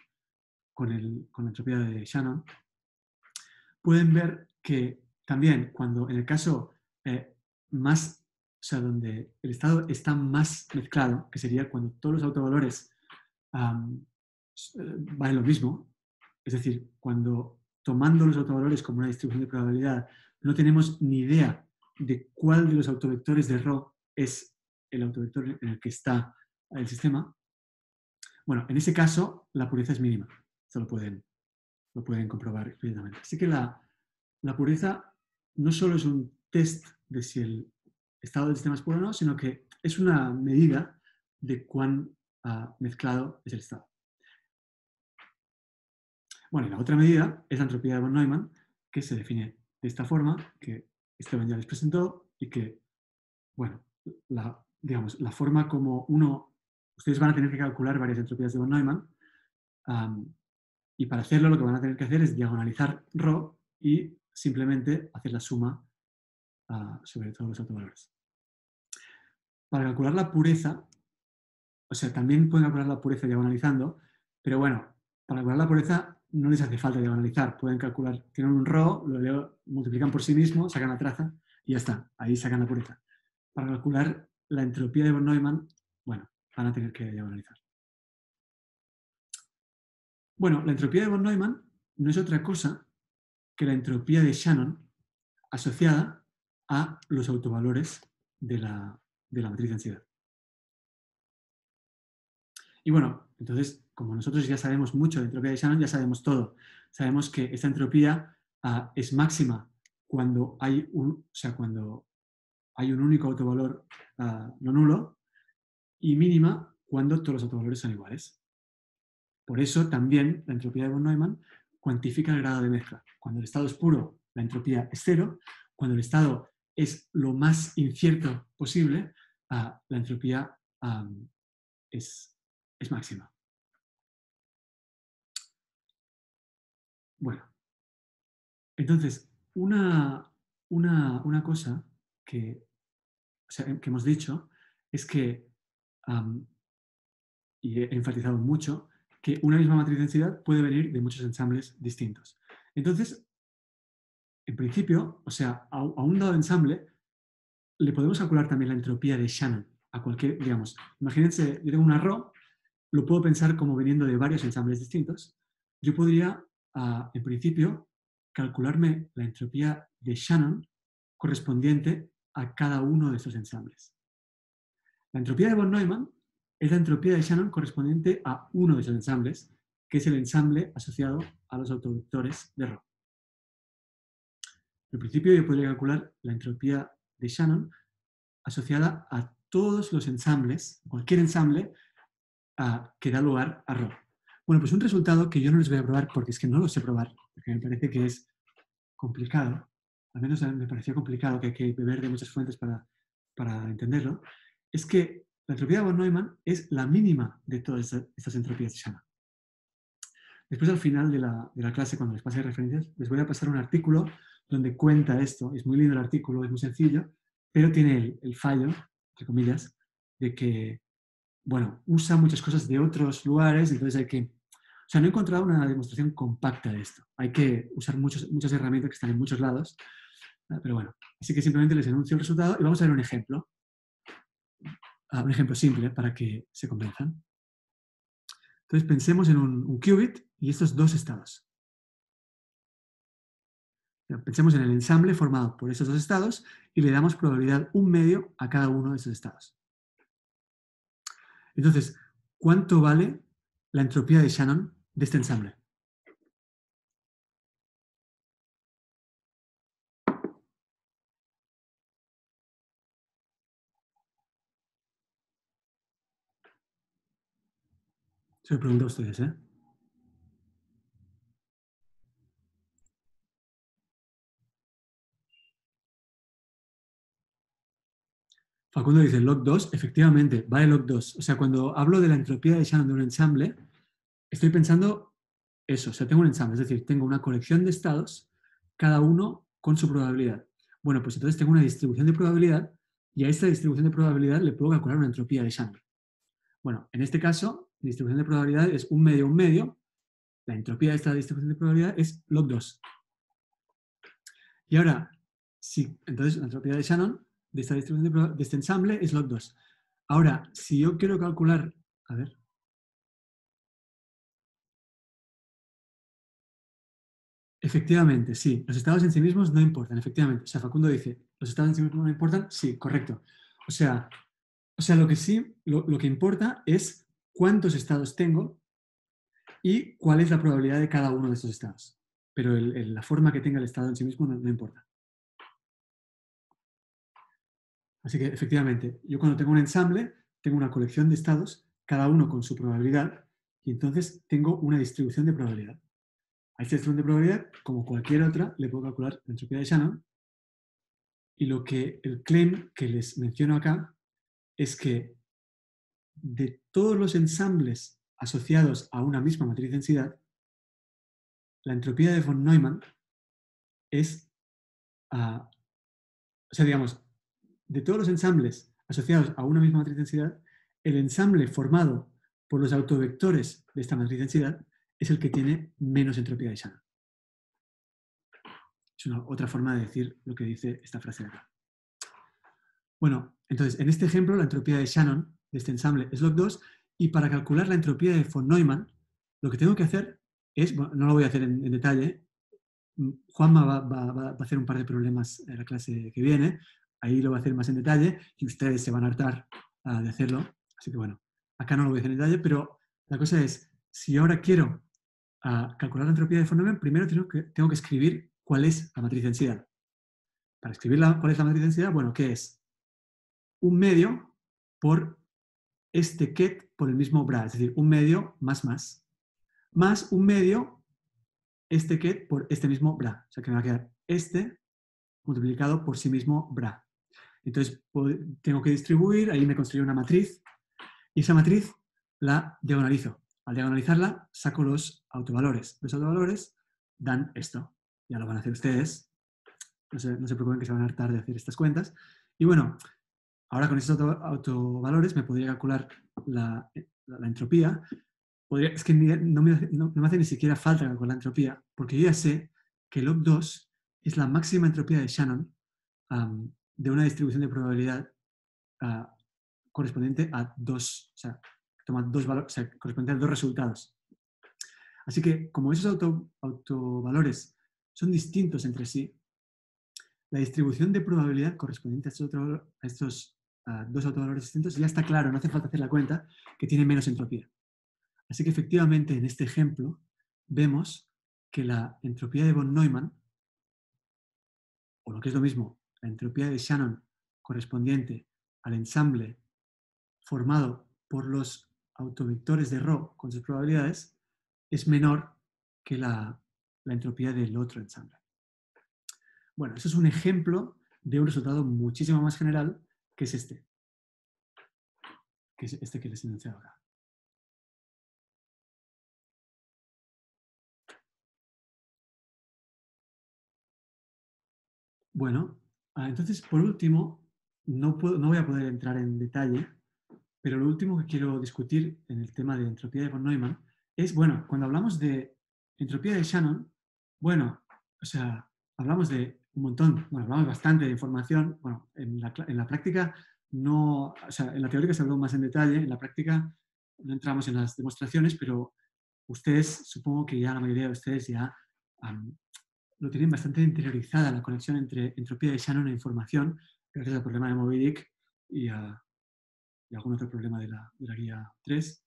Speaker 1: con, con la entropía de Shannon, pueden ver que también, cuando en el caso eh, más, o sea, donde el estado está más mezclado, que sería cuando todos los autovalores um, valen lo mismo, es decir, cuando tomando los autovalores como una distribución de probabilidad, no tenemos ni idea de cuál de los autovectores de ρ es el autovector en el que está el sistema, bueno, en ese caso la pureza es mínima. Esto lo pueden, lo pueden comprobar explícitamente. Así que la, la pureza no solo es un test de si el estado del sistema es puro o no, sino que es una medida de cuán ah, mezclado es el estado. Bueno, y la otra medida es la entropía de von Neumann, que se define de esta forma, que Esteban ya les presentó, y que, bueno, la, digamos, la forma como uno, ustedes van a tener que calcular varias entropías de von Neumann, y para hacerlo lo que van a tener que hacer es diagonalizar ρ y simplemente hacer la suma ah, sobre todos los autovalores. Para calcular la pureza, o sea, también pueden calcular la pureza diagonalizando, pero bueno, para calcular la pureza no les hace falta diagonalizar. Pueden calcular, tienen un ρ, lo multiplican por sí mismo, sacan la traza y ya está, ahí sacan la pureza. Para calcular la entropía de von Neumann, bueno, van a tener que diagonalizar. Bueno, la entropía de von Neumann no es otra cosa que la entropía de Shannon asociada a los autovalores de la, de la matriz de ansiedad. Y bueno, entonces, como nosotros ya sabemos mucho de entropía de Shannon, ya sabemos todo. Sabemos que esta entropía ah, es máxima cuando hay un, sea, cuando hay un único autovalor ah, no nulo y mínima cuando todos los autovalores son iguales. Por eso también la entropía de von Neumann cuantifica el grado de mezcla. Cuando el estado es puro, la entropía es cero. Cuando el estado es lo más incierto posible, la entropía es, es máxima. Bueno, entonces, una, una, cosa que, que, hemos dicho es que, y he enfatizado mucho, que una misma matriz de densidad puede venir de muchos ensambles distintos. Entonces, en principio, o sea, a, un dado ensamble, le podemos calcular también la entropía de Shannon a cualquier, digamos, imagínense, yo tengo un arroz, lo puedo pensar como viniendo de varios ensambles distintos. Yo podría, ah, en principio, calcularme la entropía de Shannon correspondiente a cada uno de estos ensambles. La entropía de von Neumann es la entropía de Shannon correspondiente a uno de esos ensambles, que es el ensamble asociado a los autovectores de Rho. En principio yo podría calcular la entropía de Shannon asociada a todos los ensambles, cualquier ensamble que da lugar a Rho. Bueno, pues un resultado que yo no les voy a probar porque es que no lo sé probar, porque me parece que es complicado, al menos me pareció complicado, que hay que beber de muchas fuentes para, para entenderlo, es que la entropía de von Neumann es la mínima de todas estas entropías de Shannon. Después, al final de la, de la, clase, cuando les pase referencias, les voy a pasar un artículo donde cuenta esto. Es muy lindo el artículo, es muy sencillo, pero tiene el, el fallo, entre comillas, de que, bueno, usa muchas cosas de otros lugares, entonces hay que o sea, no he encontrado una demostración compacta de esto. Hay que usar muchos, muchas herramientas que están en muchos lados. Ah, pero bueno, así que simplemente les enuncio el resultado y vamos a ver un ejemplo. Ah, un ejemplo simple para que se convenzan. Entonces pensemos en un, qubit y estos dos estados. Pensemos en el ensamble formado por esos dos estados y le damos probabilidad un medio a cada uno de esos estados. Entonces, ¿cuánto vale la entropía de Shannon de este ensamble. Se lo pregunto a ustedes, ¿eh? Facundo dice log 2, efectivamente, vale log 2. O sea, cuando hablo de la entropía de Shannon de un ensamble, estoy pensando eso, o sea, tengo un ensamble, es decir, tengo una colección de estados, cada uno con su probabilidad. Bueno, pues entonces tengo una distribución de probabilidad y a esta distribución de probabilidad le puedo calcular una entropía de Shannon. Bueno, en este caso, la distribución de probabilidad es un medio, un medio. La entropía de esta distribución de probabilidad es log 2. Y ahora, si, entonces la entropía de Shannon de esta distribución de, este ensamble es log 2. Ahora, si yo quiero calcular, a ver, Efectivamente, sí. Los estados en sí mismos no importan, efectivamente. O sea, Facundo dice, ¿los estados en sí mismos no importan? Sí, correcto. O sea, o sea lo que sí, lo, que importa es cuántos estados tengo y cuál es la probabilidad de cada uno de esos estados. Pero la forma que tenga el estado en sí mismo no, importa. Así que, efectivamente, yo cuando tengo un ensamble, tengo una colección de estados, cada uno con su probabilidad, y entonces tengo una distribución de probabilidad. A esta distribución de probabilidad, como cualquier otra, le puedo calcular la entropía de Shannon. Y lo que el claim que les menciono acá es que de todos los ensambles asociados a una misma matriz de densidad, la entropía de von Neumann es, o sea, digamos, de todos los ensambles asociados a una misma matriz de densidad, el ensamble formado por los autovectores de esta matriz de densidad es el que tiene menos entropía de Shannon. Es una otra forma de decir lo que dice esta frase de acá. Bueno, entonces, en este ejemplo, la entropía de Shannon de este ensamble es log 2, y para calcular la entropía de von Neumann, lo que tengo que hacer es, no lo voy a hacer en, detalle, Juanma va, a hacer un par de problemas en la clase que viene, ahí lo va a hacer más en detalle, y ustedes se van a hartar ah, de hacerlo, así que bueno, acá no lo voy a hacer en detalle, pero la cosa es, si ahora quiero a calcular la entropía de von primero tengo que, tengo que escribir cuál es la matriz densidad. Para escribir cuál es la matriz densidad, bueno, ¿qué es? Un medio por este ket por el mismo bra, es decir, un medio más más, más un medio este ket por este mismo bra. O sea que me va a quedar este multiplicado por sí mismo bra. Entonces tengo que distribuir, ahí me construyo una matriz y esa matriz la diagonalizo. Al diagonalizarla saco los autovalores. Los autovalores dan esto. Ya lo van a hacer ustedes. No se, no se preocupen que se van a hartar de hacer estas cuentas. Y bueno, ahora con estos autovalores me podría calcular la, entropía. es que no me, hace ni siquiera falta calcular la entropía, porque yo ya sé que log 2 es la máxima entropía de Shannon de una distribución de probabilidad ah, correspondiente a dos, o sea, toma dos valores, correspondiente a dos resultados. Así que, como esos autovalores son distintos entre sí, la distribución de probabilidad correspondiente a estos, dos autovalores distintos ya está claro, no hace falta hacer la cuenta, que tiene menos entropía. Así que efectivamente en este ejemplo vemos que la entropía de von Neumann o lo que es lo mismo, la entropía de Shannon correspondiente al ensamble formado por los autovectores de Rho con sus probabilidades, es menor que la, entropía del otro ensamble. Bueno, eso es un ejemplo de un resultado muchísimo más general que es este, que es este que les enuncié ahora. Bueno, entonces, por último, no, voy a poder entrar en detalle, pero lo último que quiero discutir en el tema de entropía de von Neumann es, bueno, cuando hablamos de entropía de Shannon, bueno, o sea, hablamos de un montón, bueno, hablamos bastante de información, bueno, en la, práctica no, o sea, en la teoría se habló más en detalle, en la práctica no entramos en las demostraciones, pero ustedes, supongo que ya la mayoría de ustedes ya han lo tienen bastante interiorizada la conexión entre entropía de Shannon e información, gracias al problema de Moby Dick y, a, algún otro problema de la, guía 3.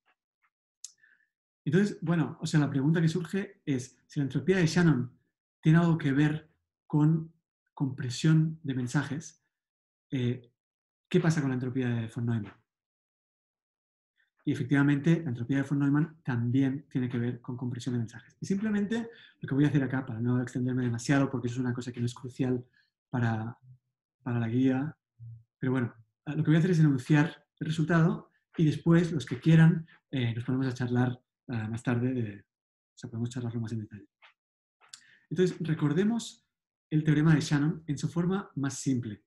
Speaker 1: Entonces, bueno, o sea, la pregunta que surge es, si la entropía de Shannon tiene algo que ver con compresión de mensajes, eh, ¿qué pasa con la entropía de von Neumann? Y efectivamente, la entropía de von Neumann también tiene que ver con compresión de mensajes. Y simplemente lo que voy a hacer acá, para no extenderme demasiado, porque eso es una cosa que no es crucial para, para la guía, pero bueno, lo que voy a hacer es enunciar el resultado y después, los que quieran, eh, nos ponemos a charlar eh, más tarde, o sea, podemos charlarlo más en detalle. Entonces, recordemos el teorema de Shannon en su forma más simple.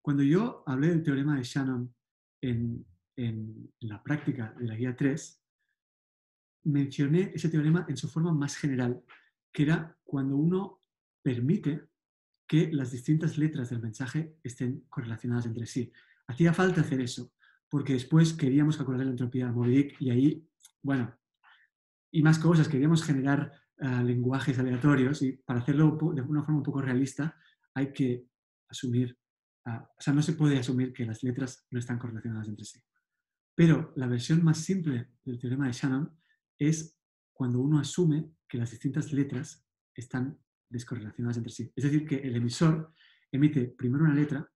Speaker 1: Cuando yo hablé del teorema de Shannon en, en la práctica de la guía 3, mencioné ese teorema en su forma más general, que era cuando uno permite que las distintas letras del mensaje estén correlacionadas entre sí. Hacía falta hacer eso, porque después queríamos calcular la entropía Moby y ahí, bueno, y más cosas, queríamos generar ah, lenguajes aleatorios y para hacerlo de una forma un poco realista hay que asumir, ah, o sea, no se puede asumir que las letras no están correlacionadas entre sí. Pero la versión más simple del teorema de Shannon es cuando uno asume que las distintas letras están descorrelacionadas entre sí. Es decir, que el emisor emite primero una letra,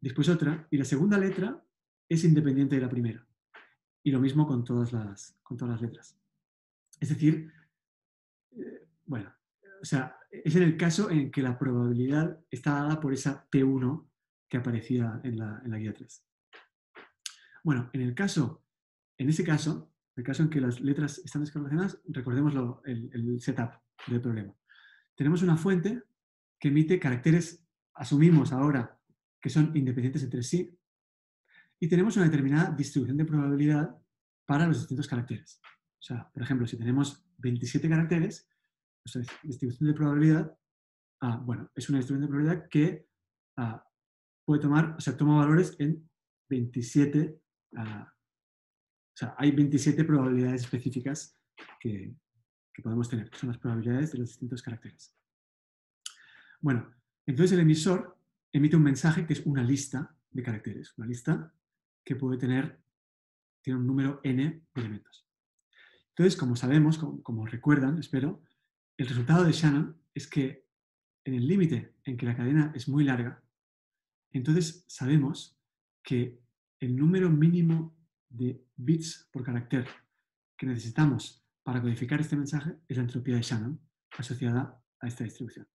Speaker 1: después otra, y la segunda letra es independiente de la primera. Y lo mismo con todas las, con todas las letras. Es decir, eh, bueno, o sea, es en el caso en que la probabilidad está dada por esa P1 que aparecía en la, en la guía 3. Bueno, en el caso, en ese caso, el caso en que las letras están descorrelacionadas, recordemos el, setup del problema. Tenemos una fuente que emite caracteres, asumimos ahora que son independientes entre sí, y tenemos una determinada distribución de probabilidad para los distintos caracteres. O sea, por ejemplo, si tenemos 27 caracteres, nuestra distribución de probabilidad, ah, bueno, es una distribución de probabilidad que ah, puede tomar, o sea, toma valores en 27 o sea, hay 27 probabilidades específicas que, podemos tener, que son las probabilidades de los distintos caracteres. Bueno, entonces el emisor emite un mensaje que es una lista de caracteres, una lista que puede tener, tiene un número n de elementos. Entonces, como sabemos, como, como recuerdan, espero, el resultado de Shannon es que en el límite en que la cadena es muy larga, entonces sabemos que el número mínimo de bits por carácter que necesitamos para codificar este mensaje es la entropía de Shannon asociada a esta distribución.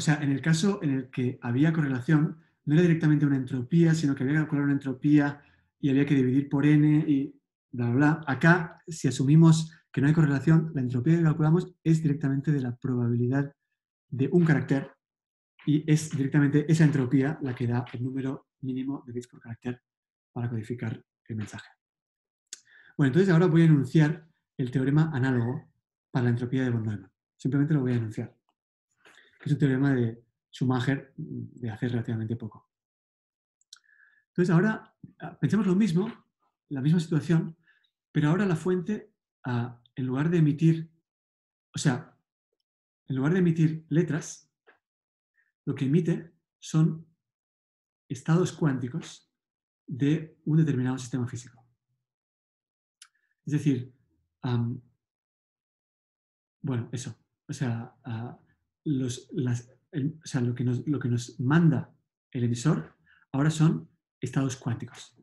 Speaker 1: o sea, en el caso en el que había correlación, no era directamente una entropía, sino que había que calcular una entropía y había que dividir por n y bla, bla, bla. Acá, si asumimos que no hay correlación, la entropía que calculamos es directamente de la probabilidad de un carácter y es directamente esa entropía la que da el número mínimo de bits por carácter para codificar el mensaje. Bueno, entonces ahora voy a enunciar el teorema análogo para la entropía de von Neumann. Simplemente lo voy a enunciar. Es un teorema de Schumacher de hace relativamente poco. Entonces ahora ah, pensemos lo mismo, la misma situación, pero ahora la fuente, ah, en lugar de emitir, o sea, en lugar de emitir letras, lo que emite son estados cuánticos de un determinado sistema físico. Es decir, bueno, eso. O sea, ah, lo, que nos, lo que nos manda el emisor ahora son estados cuánticos.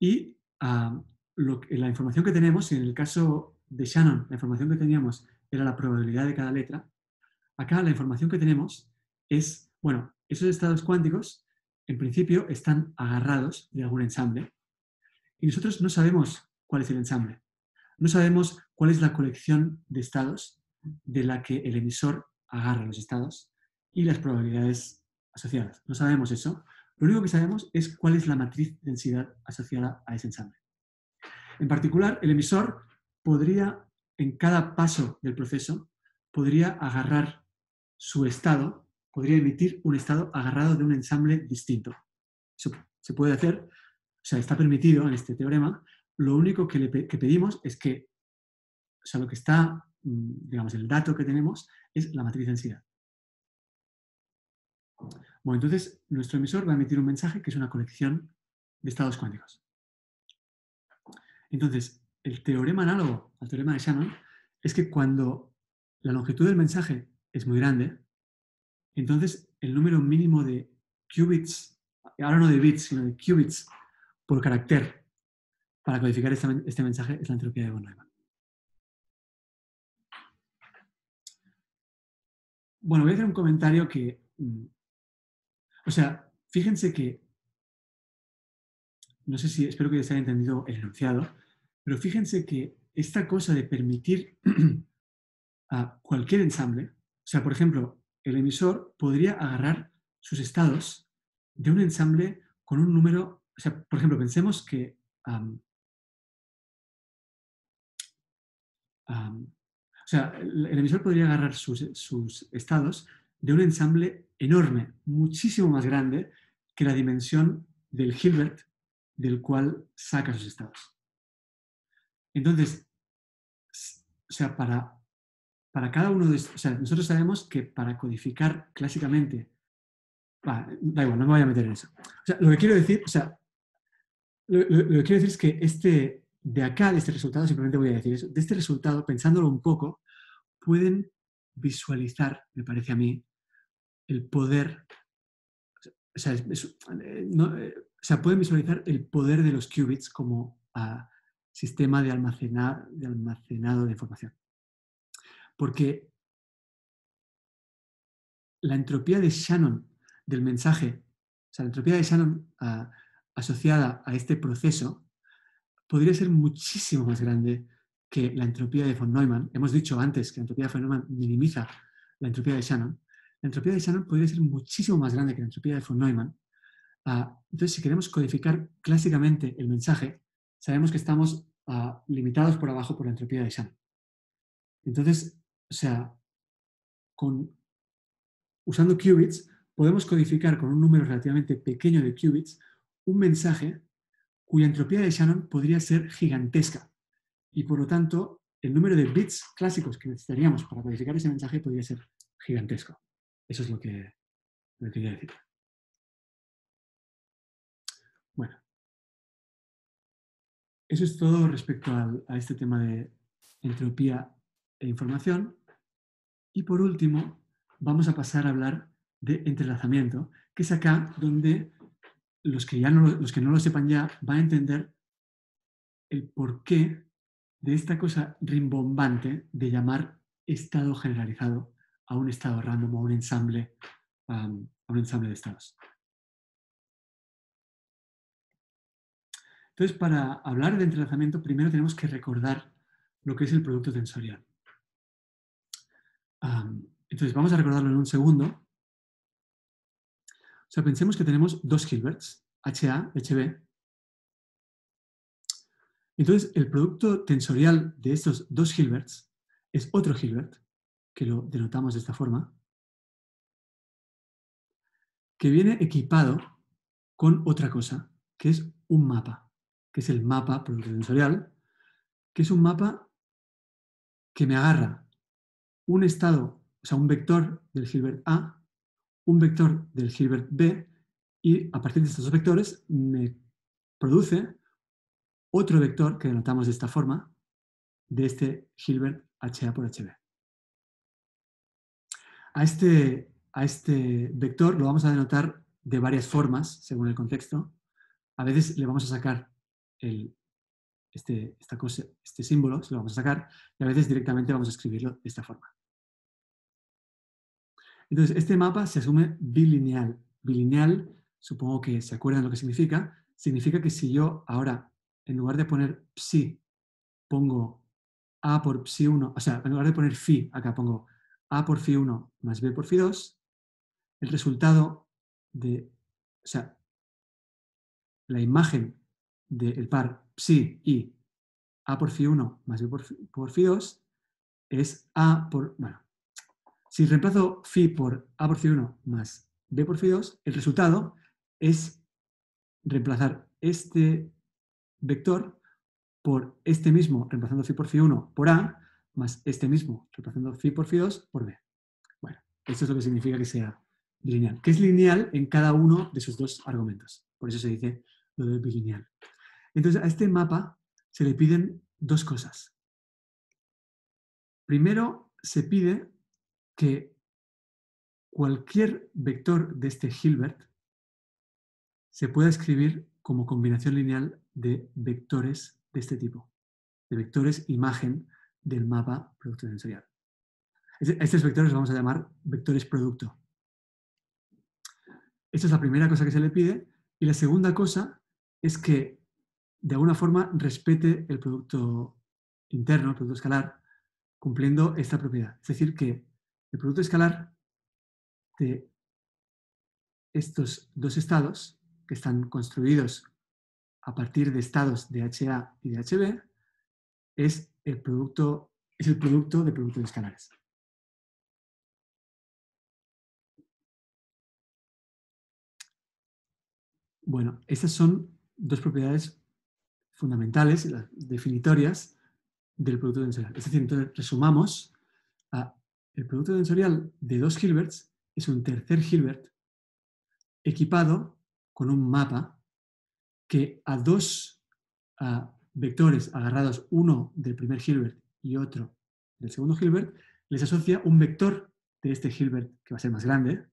Speaker 1: Y la información que tenemos, en el caso de Shannon, la información que teníamos era la probabilidad de cada letra, acá la información que tenemos es, bueno, esos estados cuánticos en principio están agarrados de algún ensamble y nosotros no sabemos cuál es el ensamble. No sabemos cuál es la colección de estados de la que el emisor agarra los estados y las probabilidades asociadas. No sabemos eso. Lo único que sabemos es cuál es la matriz densidad asociada a ese ensamble. En particular, el emisor podría, en cada paso del proceso, podría agarrar su estado, podría emitir un estado agarrado de un ensamble distinto. Eso se puede hacer, o sea, está permitido en este teorema. Lo único que, le, pedimos es que, o sea, lo que está, mm, digamos, el dato que tenemos es la matriz densidad. Bueno, entonces nuestro emisor va a emitir un mensaje que es una colección de estados cuánticos. Entonces, el teorema análogo al teorema de Shannon es que cuando la longitud del mensaje es muy grande, entonces el número mínimo de qubits, ahora no de bits, sino de qubits por carácter para codificar este, mensaje es la entropía de von Neumann. Bueno, voy a hacer un comentario que mm, o sea, fíjense que, no sé si, espero que se haya entendido el enunciado, pero fíjense que esta cosa de permitir a cualquier ensamble, o sea, por ejemplo, el emisor podría agarrar sus estados de un ensamble con un número, o sea, por ejemplo, pensemos que o sea, el, emisor podría agarrar sus, sus, estados de un ensamble enorme, muchísimo más grande que la dimensión del Hilbert del cual saca sus estados. Entonces, o sea, para, para cada uno de estos, o sea, nosotros sabemos que para codificar clásicamente, da igual, no me voy a meter en eso. O sea, lo que quiero decir, o sea, lo, que quiero decir es que este, de acá, de este resultado, simplemente voy a decir eso, de este resultado, pensándolo un poco, pueden visualizar, me parece a mí, el poder, o sea, eh, pueden visualizar el poder de los qubits como ah, sistema de, almacenar, de almacenado de información. Porque la entropía de Shannon del mensaje, o sea, la entropía de Shannon ah, asociada a este proceso, podría ser muchísimo más grande que la entropía de von Neumann. Hemos dicho antes que la entropía de von Neumann minimiza la entropía de Shannon la entropía de Shannon podría ser muchísimo más grande que la entropía de von Neumann. Ah, entonces, si queremos codificar clásicamente el mensaje, sabemos que estamos ah, limitados por abajo por la entropía de Shannon. Entonces, o sea, usando qubits, podemos codificar con un número relativamente pequeño de qubits un mensaje cuya entropía de Shannon podría ser gigantesca. Y por lo tanto, el número de bits clásicos que necesitaríamos para codificar ese mensaje podría ser gigantesco. Eso es lo que, quería decir. Bueno, eso es todo respecto a este tema de entropía e información. Y por último, vamos a pasar a hablar de entrelazamiento, que es acá donde los que, ya no, los que no lo sepan ya van a entender el porqué de esta cosa rimbombante de llamar estado generalizado a un estado random o a un ensamble, a un ensamble de estados. Entonces, para hablar de entrelazamiento, primero tenemos que recordar lo que es el producto tensorial. Entonces, vamos a recordarlo en un segundo. O sea, pensemos que tenemos dos Hilberts, HA, HB. Entonces, el producto tensorial de estos dos Hilberts es otro Hilbert, que lo denotamos de esta forma, que viene equipado con otra cosa, que es un mapa, que es el mapa producto tensorial, que es un mapa que me agarra un estado, o sea, un vector del Hilbert A, un vector del Hilbert B, y a partir de estos dos vectores me produce otro vector que denotamos de esta forma, de este Hilbert HA por HB. A este, a este vector lo vamos a denotar de varias formas, según el contexto. A veces le vamos a sacar el, este, esta cosa, este símbolo, se lo vamos a sacar, y a veces directamente vamos a escribirlo de esta forma. Entonces, este mapa se asume bilineal. Bilineal, supongo que se acuerdan lo que significa, significa que si yo ahora, en lugar de poner psi, pongo a por psi 1, o sea, en lugar de poner phi, acá pongo a por phi 1 más b por phi 2, el resultado de, o sea, la imagen del par psi y a por phi 1 más b por, por phi 2 es a por, bueno, si reemplazo phi por a por phi 1 más b por phi 2, el resultado es reemplazar este vector por este mismo, reemplazando phi por phi 1 por a, más este mismo, reemplazando phi por phi 2 por b. Bueno, esto es lo que significa que sea bilineal, que es lineal en cada uno de sus dos argumentos. Por eso se dice lo de bilineal. Entonces, a este mapa se le piden dos cosas. Primero, se pide que cualquier vector de este Hilbert se pueda escribir como combinación lineal de vectores de este tipo, de vectores imagen del mapa producto sensorial. Estos vectores los vamos a llamar vectores producto. Esta es la primera cosa que se le pide. Y la segunda cosa es que de alguna forma respete el producto interno, el producto escalar, cumpliendo esta propiedad. Es decir, que el producto escalar de estos dos estados, que están construidos a partir de estados de HA y de HB, es el producto, es el producto de productos escalares. Bueno, estas son dos propiedades fundamentales, las definitorias del producto tensorial. Es decir, entonces resumamos, el producto tensorial de dos Hilberts es un tercer Hilbert equipado con un mapa que a dos vectores agarrados uno del primer Hilbert y otro del segundo Hilbert, les asocia un vector de este Hilbert, que va a ser más grande,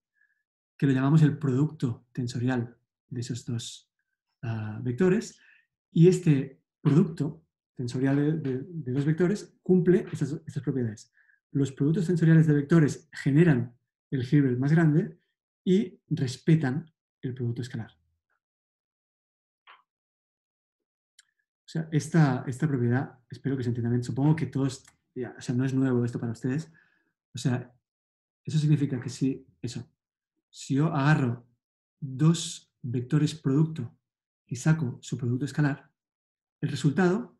Speaker 1: que lo llamamos el producto tensorial de esos dos ah, vectores, y este producto tensorial de, dos vectores cumple estas, propiedades. Los productos tensoriales de vectores generan el Hilbert más grande y respetan el producto escalar. O sea, esta, esta propiedad, espero que se entienda bien, supongo que todos, o sea, no es nuevo esto para ustedes. O sea, eso significa que si, eso, si yo agarro dos vectores producto y saco su producto escalar, el resultado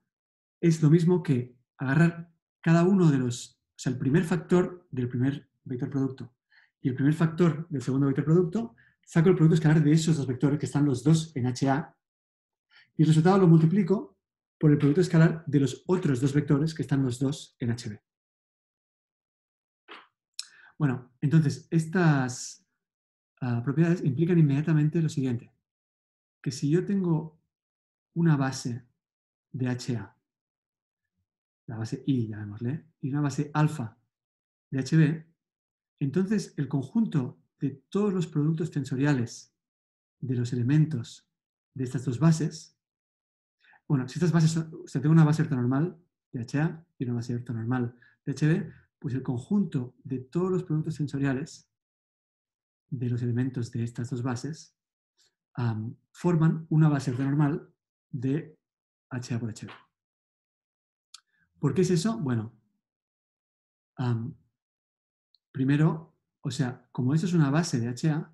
Speaker 1: es lo mismo que agarrar cada uno de los, o sea, el primer factor del primer vector producto y el primer factor del segundo vector producto, saco el producto escalar de esos dos vectores que están los dos en HA y el resultado lo multiplico por el producto escalar de los otros dos vectores que están los dos en HB. Bueno, entonces, estas ah, propiedades implican inmediatamente lo siguiente, que si yo tengo una base de HA, la base I, llamémosle, y una base alfa de HB, entonces el conjunto de todos los productos tensoriales de los elementos de estas dos bases bueno, si estas bases son, o sea, tengo una base ortonormal de HA y una base ortonormal de HB, Pues el conjunto de todos los productos sensoriales de los elementos de estas dos bases forman una base ortonormal de HA por HB. ¿Por qué es eso? Bueno, primero, o sea, como eso es una base de HA,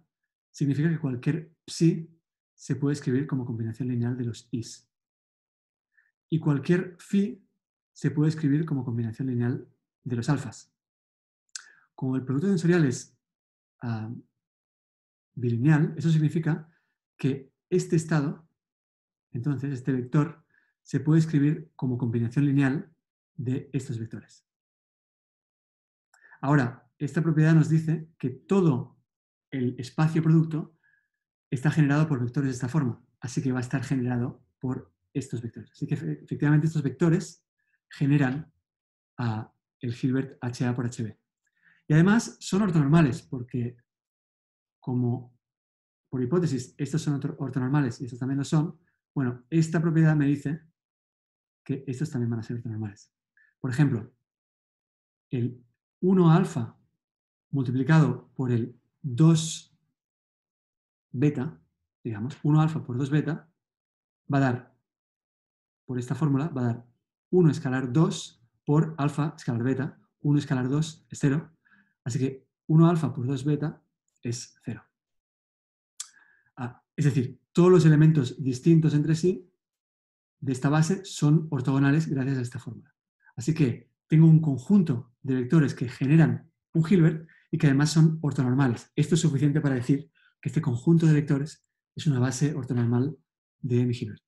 Speaker 1: significa que cualquier psi se puede escribir como combinación lineal de los is. Y cualquier phi se puede escribir como combinación lineal de los alfas. Como el producto sensorial es bilineal, eso significa que este estado, entonces este vector, se puede escribir como combinación lineal de estos vectores. Ahora, esta propiedad nos dice que todo el espacio producto está generado por vectores de esta forma, así que va a estar generado por estos vectores. Así que efectivamente estos vectores generan el Hilbert HA por HB. Y además son ortonormales, porque como por hipótesis estos son ortonormales y estos también lo son, bueno, esta propiedad me dice que estos también van a ser ortonormales. Por ejemplo, el 1 alfa multiplicado por el 2 beta, digamos, 1 alfa por 2 beta, va a dar, por esta fórmula, va a dar 1 escalar 2 por alfa escalar beta, 1 escalar 2 es 0, así que 1 alfa por 2 beta es 0. Ah, es decir, todos los elementos distintos entre sí de esta base son ortogonales gracias a esta fórmula. Así que tengo un conjunto de vectores que generan un Hilbert y que además son ortonormales. Esto es suficiente para decir que este conjunto de vectores es una base ortonormal de mi Hilbert.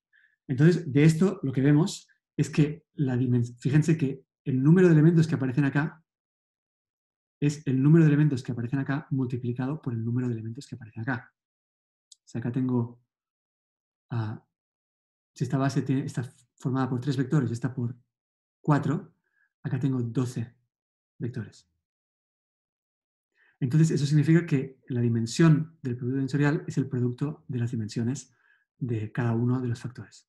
Speaker 1: Entonces, de esto lo que vemos es que la dimensión, fíjense que el número de elementos que aparecen acá es el número de elementos que aparecen acá multiplicado por el número de elementos que aparecen acá. O sea, acá tengo, uh, si esta base está formada por tres vectores y está por cuatro, acá tengo 12 vectores. Entonces, eso significa que la dimensión del producto tensorial es el producto de las dimensiones de cada uno de los factores.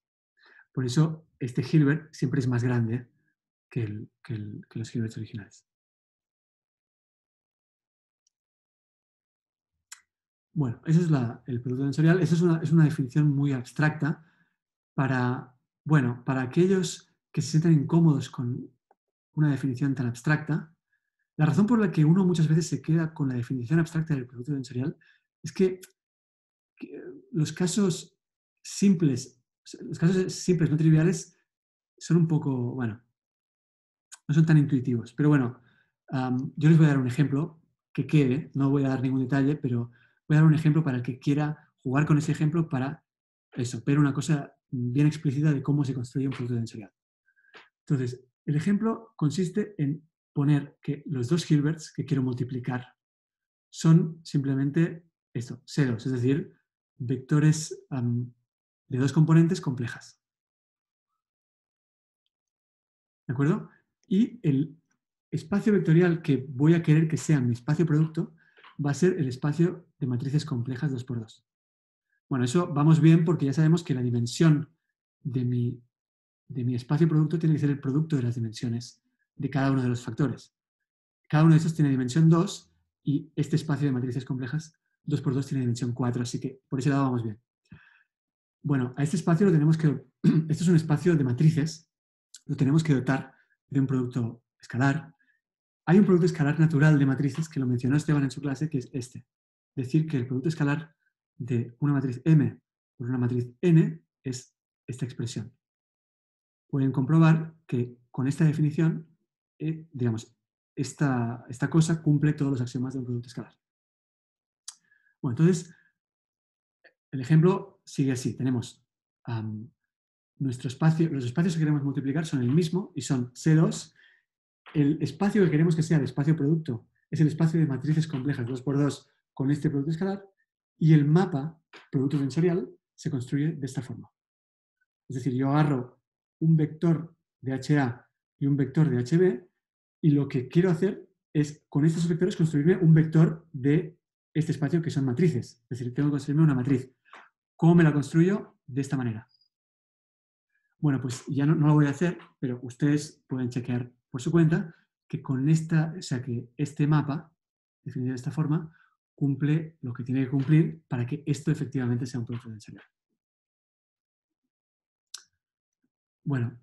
Speaker 1: Por eso, este Hilbert siempre es más grande que, los Hilberts originales. Bueno, ese es el producto tensorial. Esa es una, es una, definición muy abstracta para, bueno, para aquellos que se sienten incómodos con una definición tan abstracta, la razón por la que uno muchas veces se queda con la definición abstracta del producto tensorial es que, los casos simples, los casos simples, no triviales, son un poco, bueno, no son tan intuitivos. Pero bueno, yo les voy a dar un ejemplo que quede, no voy a dar ningún detalle, pero voy a dar un ejemplo para el que quiera jugar con ese ejemplo para eso, ver una cosa bien explícita de cómo se construye un producto tensorial. Entonces, el ejemplo consiste en poner que los dos Hilberts que quiero multiplicar son simplemente esto, ceros, es decir, vectores de dos componentes complejas. ¿De acuerdo? Y el espacio vectorial que voy a querer que sea mi espacio producto va a ser el espacio de matrices complejas 2x2. Bueno, eso vamos bien porque ya sabemos que la dimensión de mi, de mi espacio producto tiene que ser el producto de las dimensiones de cada uno de los factores. Cada uno de estos tiene dimensión 2 y este espacio de matrices complejas 2 por 2 tiene dimensión 4, así que por ese lado vamos bien. Bueno, a este espacio lo tenemos que... Esto es un espacio de matrices, lo tenemos que dotar de un producto escalar. Hay un producto escalar natural de matrices que lo mencionó Esteban en su clase, que es este. Decir que el producto escalar de una matriz M por una matriz N es esta expresión. Pueden comprobar que con esta definición eh, digamos, esta, esta cosa cumple todos los axiomas de un producto escalar. Bueno, entonces, el ejemplo sigue así. Tenemos nuestro espacio, los espacios que queremos multiplicar son el mismo y son C2. El espacio que queremos que sea el espacio producto es el espacio de matrices complejas 2x2 con este producto escalar y el mapa producto tensorial se construye de esta forma. Es decir, yo agarro un vector de HA y un vector de HB, y lo que quiero hacer es, con estos vectores, construirme un vector de este espacio que son matrices. Es decir, tengo que construirme una matriz. ¿Cómo me la construyo? De esta manera. Bueno, pues ya no, lo voy a hacer, pero ustedes pueden chequear por su cuenta que con esta, o sea, que este mapa, definido de esta forma, cumple lo que tiene que cumplir para que esto efectivamente sea un producto tensorial. Bueno,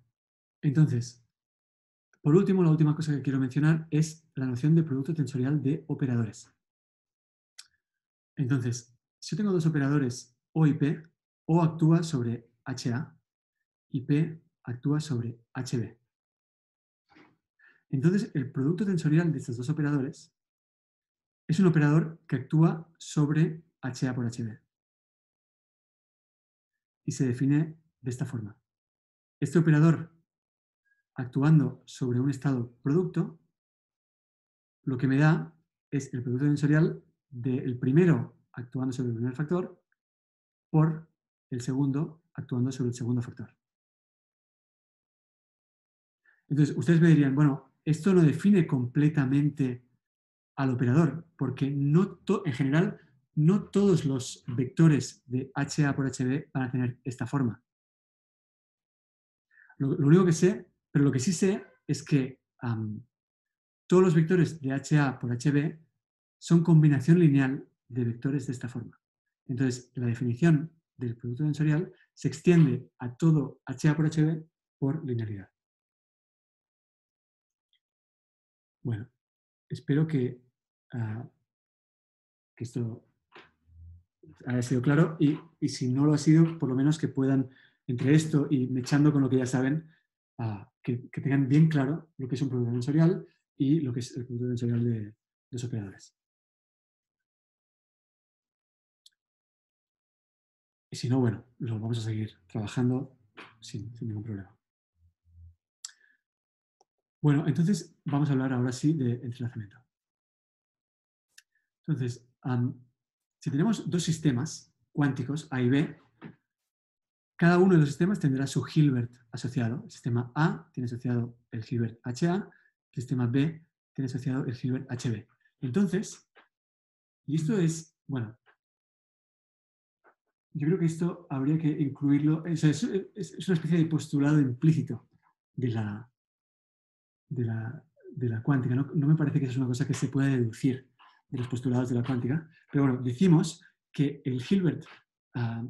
Speaker 1: entonces, por último, la última cosa que quiero mencionar es la noción de producto tensorial de operadores. Entonces, si yo tengo dos operadores O y P, O actúa sobre HA y P actúa sobre HB. Entonces, el producto tensorial de estos dos operadores es un operador que actúa sobre HA por HB. Y se define de esta forma. Este operador, actuando sobre un estado producto, lo que me da es el producto tensorial del primero actuando sobre el primer factor por el segundo actuando sobre el segundo factor. Entonces, ustedes me dirían, bueno, esto no define completamente al operador, porque no en general no todos los vectores de HA por HB van a tener esta forma. Lo, único que sé, pero lo que sí sé es que todos los vectores de HA por HB son combinación lineal de vectores de esta forma. Entonces, la definición del producto tensorial se extiende a todo HA por HB por linealidad. Bueno, espero que, ah, esto haya sido claro y, si no lo ha sido, por lo menos que puedan, entre esto y mechando con lo que ya saben, que, tengan bien claro lo que es un producto tensorial y lo que es el producto tensorial de los operadores. Y si no, bueno, lo vamos a seguir trabajando sin, ningún problema. Bueno, entonces vamos a hablar ahora sí de entrelazamiento. Entonces, si tenemos dos sistemas cuánticos, A y B, cada uno de los sistemas tendrá su Hilbert asociado. El sistema A tiene asociado el Hilbert HA, el sistema B tiene asociado el Hilbert HB. Entonces, y esto es, bueno, yo creo que esto habría que incluirlo, es, una especie de postulado implícito de la, de la, cuántica. No, me parece que eso es una cosa que se pueda deducir de los postulados de la cuántica, pero bueno, decimos que el Hilbert ah,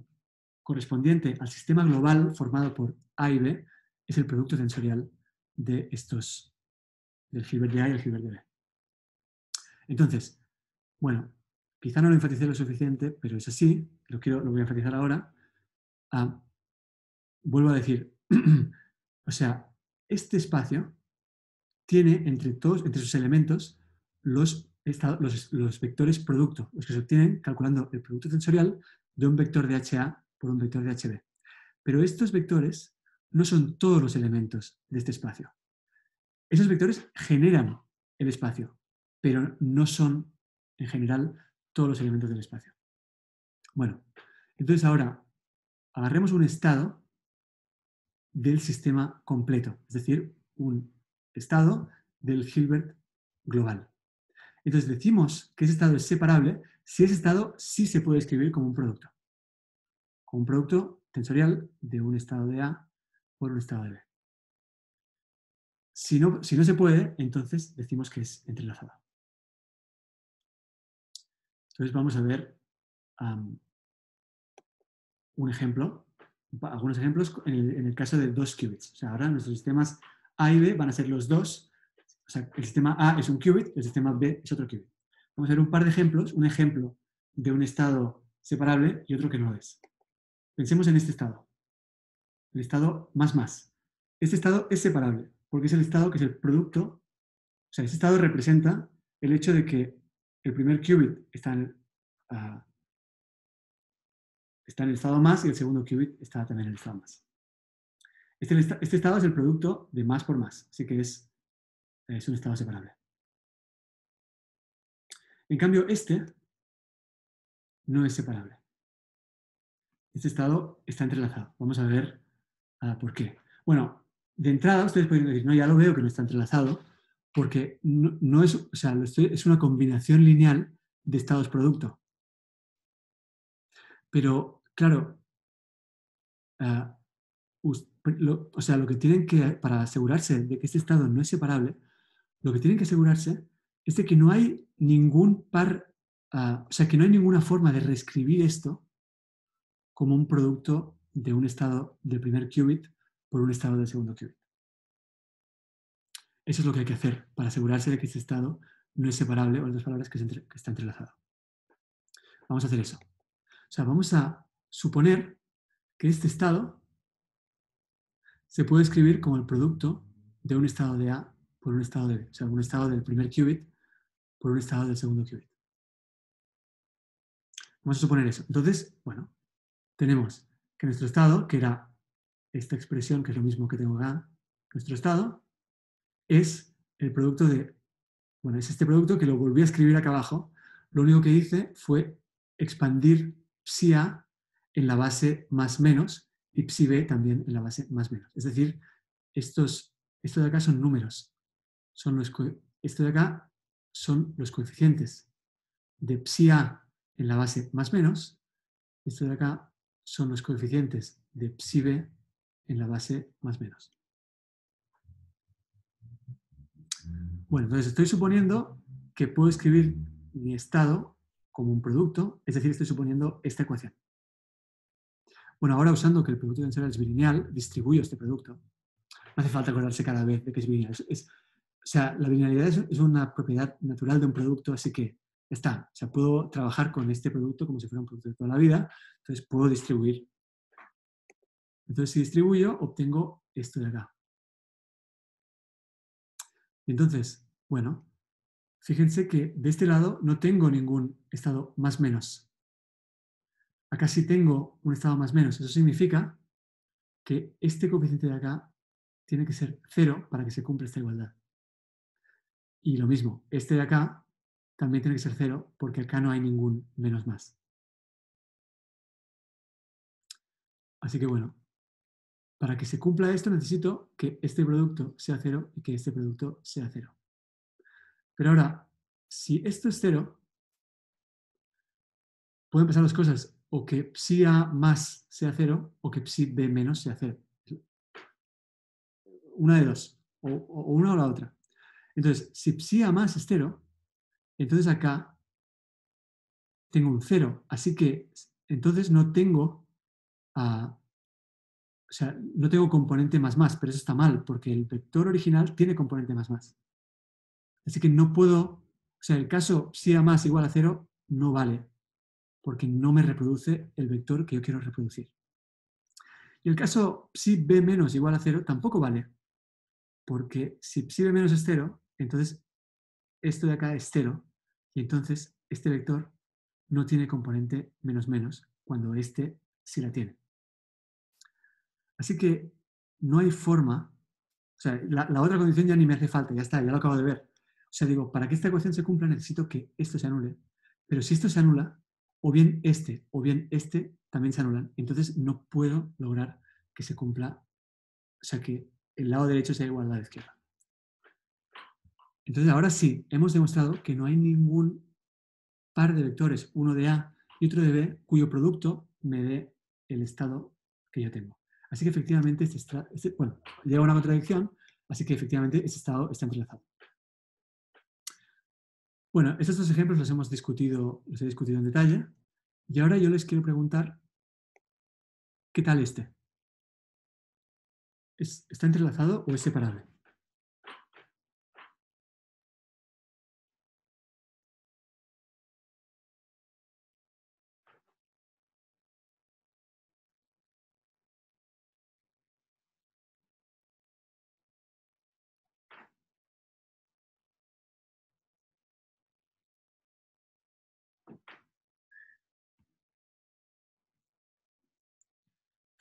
Speaker 1: correspondiente al sistema global formado por A y B es el producto tensorial de estos, del Hilbert de A y el Hilbert de B. Entonces, bueno, Quizá no lo enfaticé lo suficiente, pero es así, lo, quiero, lo voy a enfatizar ahora. Ah, vuelvo a decir, o sea, este espacio tiene entre, todos, entre sus elementos los, los, vectores producto, los que se obtienen calculando el producto tensorial de un vector de HA por un vector de HB. Pero estos vectores no son todos los elementos de este espacio. Esos vectores generan el espacio, pero no son en general todos los elementos del espacio. Bueno, entonces ahora agarremos un estado del sistema completo, es decir, un estado del Hilbert global. Entonces decimos que ese estado es separable si ese estado sí se puede escribir como un producto. Un producto tensorial de un estado de A por un estado de B. Si no, si no se puede, entonces decimos que es entrelazado. Entonces vamos a ver un ejemplo, algunos ejemplos en el, caso de dos qubits. O sea, ahora nuestros sistemas A y B van a ser los dos. O sea, el sistema A es un qubit, el sistema B es otro qubit. Vamos a ver un par de ejemplos, un ejemplo de un estado separable y otro que no es. Pensemos en este estado, el estado más más. Este estado es separable porque es el estado que es el producto, o sea, ese estado representa el hecho de que el primer qubit está en, ah, el estado más y el segundo qubit está también en el estado más. Este, este, estado es el producto de más por más, así que es un estado separable. En cambio, este no es separable. Este estado está entrelazado. Vamos a ver ah, por qué. Bueno, de entrada ustedes pueden decir, no, ya lo veo que no está entrelazado, porque no, es, o sea, es una combinación lineal de estados producto. Pero, claro, ah, o sea, lo que tienen que, para asegurarse de que este estado no es separable, lo que tienen que asegurarse es de que no hay ningún par, ah, o sea, que no hay ninguna forma de reescribir esto como un producto de un estado del primer qubit por un estado del segundo qubit. Eso es lo que hay que hacer para asegurarse de que ese estado no es separable, o en otras palabras, que, que está entrelazado. Vamos a hacer eso. O sea, vamos a suponer que este estado se puede escribir como el producto de un estado de A por un estado de B. O sea, un estado del primer qubit por un estado del segundo qubit. Vamos a suponer eso. Entonces, bueno, tenemos que nuestro estado, que era esta expresión, que es lo mismo que tengo acá, nuestro estado es el producto de, bueno, es este producto que lo volví a escribir acá abajo. Lo único que hice fue expandir psi A en la base más menos y psi B también en la base más menos. Es decir, estos, esto de acá son números. Son los, esto de acá son los coeficientes de psi A en la base más menos. Esto de acá son los coeficientes de psi B en la base más menos. Bueno, entonces estoy suponiendo que puedo escribir mi estado como un producto, es decir, estoy suponiendo esta ecuación. Bueno, ahora usando que el producto tensorial es bilineal, distribuyo este producto. No hace falta acordarse cada vez de que es bilineal. o sea, la bilinealidad es, una propiedad natural de un producto, así que está. O sea, puedo trabajar con este producto como si fuera un producto de toda la vida, entonces puedo distribuir. Entonces, si distribuyo, obtengo esto de acá. Entonces, bueno, fíjense que de este lado no tengo ningún estado más menos. Acá sí tengo un estado más menos. Eso significa que este coeficiente de acá tiene que ser cero para que se cumpla esta igualdad. Y lo mismo, este de acá también tiene que ser cero porque acá no hay ningún menos más. Así que bueno, para que se cumpla esto necesito que este producto sea cero y que este producto sea cero. Pero ahora, si esto es cero, pueden pasar las cosas o que psi A más sea cero o que psi B menos sea cero. Una de dos, o, una o la otra. Entonces, si psi A más es cero, entonces acá tengo un cero. Así que entonces no tengo, o sea, no tengo componente más más, pero eso está mal, porque el vector original tiene componente más más. Así que no puedo, o sea, el caso si A más igual a cero no vale, porque no me reproduce el vector que yo quiero reproducir. Y el caso si b menos igual a cero tampoco vale, porque si psi b menos es cero, entonces esto de acá es cero, y entonces este vector no tiene componente menos menos, cuando este sí la tiene. Así que no hay forma, o sea, la, otra condición ya ni me hace falta, ya está, ya lo acabo de ver. O sea, digo, para que esta ecuación se cumpla necesito que esto se anule. Pero si esto se anula, o bien este o bien este también se anulan. Entonces no puedo lograr que se cumpla, o sea, que el lado derecho sea igual al lado izquierdo. Entonces ahora sí, hemos demostrado que no hay ningún par de vectores, uno de A y otro de B, cuyo producto me dé el estado que yo tengo. Así que efectivamente, este, este bueno, llega una contradicción, así que efectivamente ese estado está entrelazado. Bueno, estos dos ejemplos los hemos discutido, los he discutido en detalle. Y ahora yo les quiero preguntar, ¿qué tal este? ¿Está entrelazado o es separable?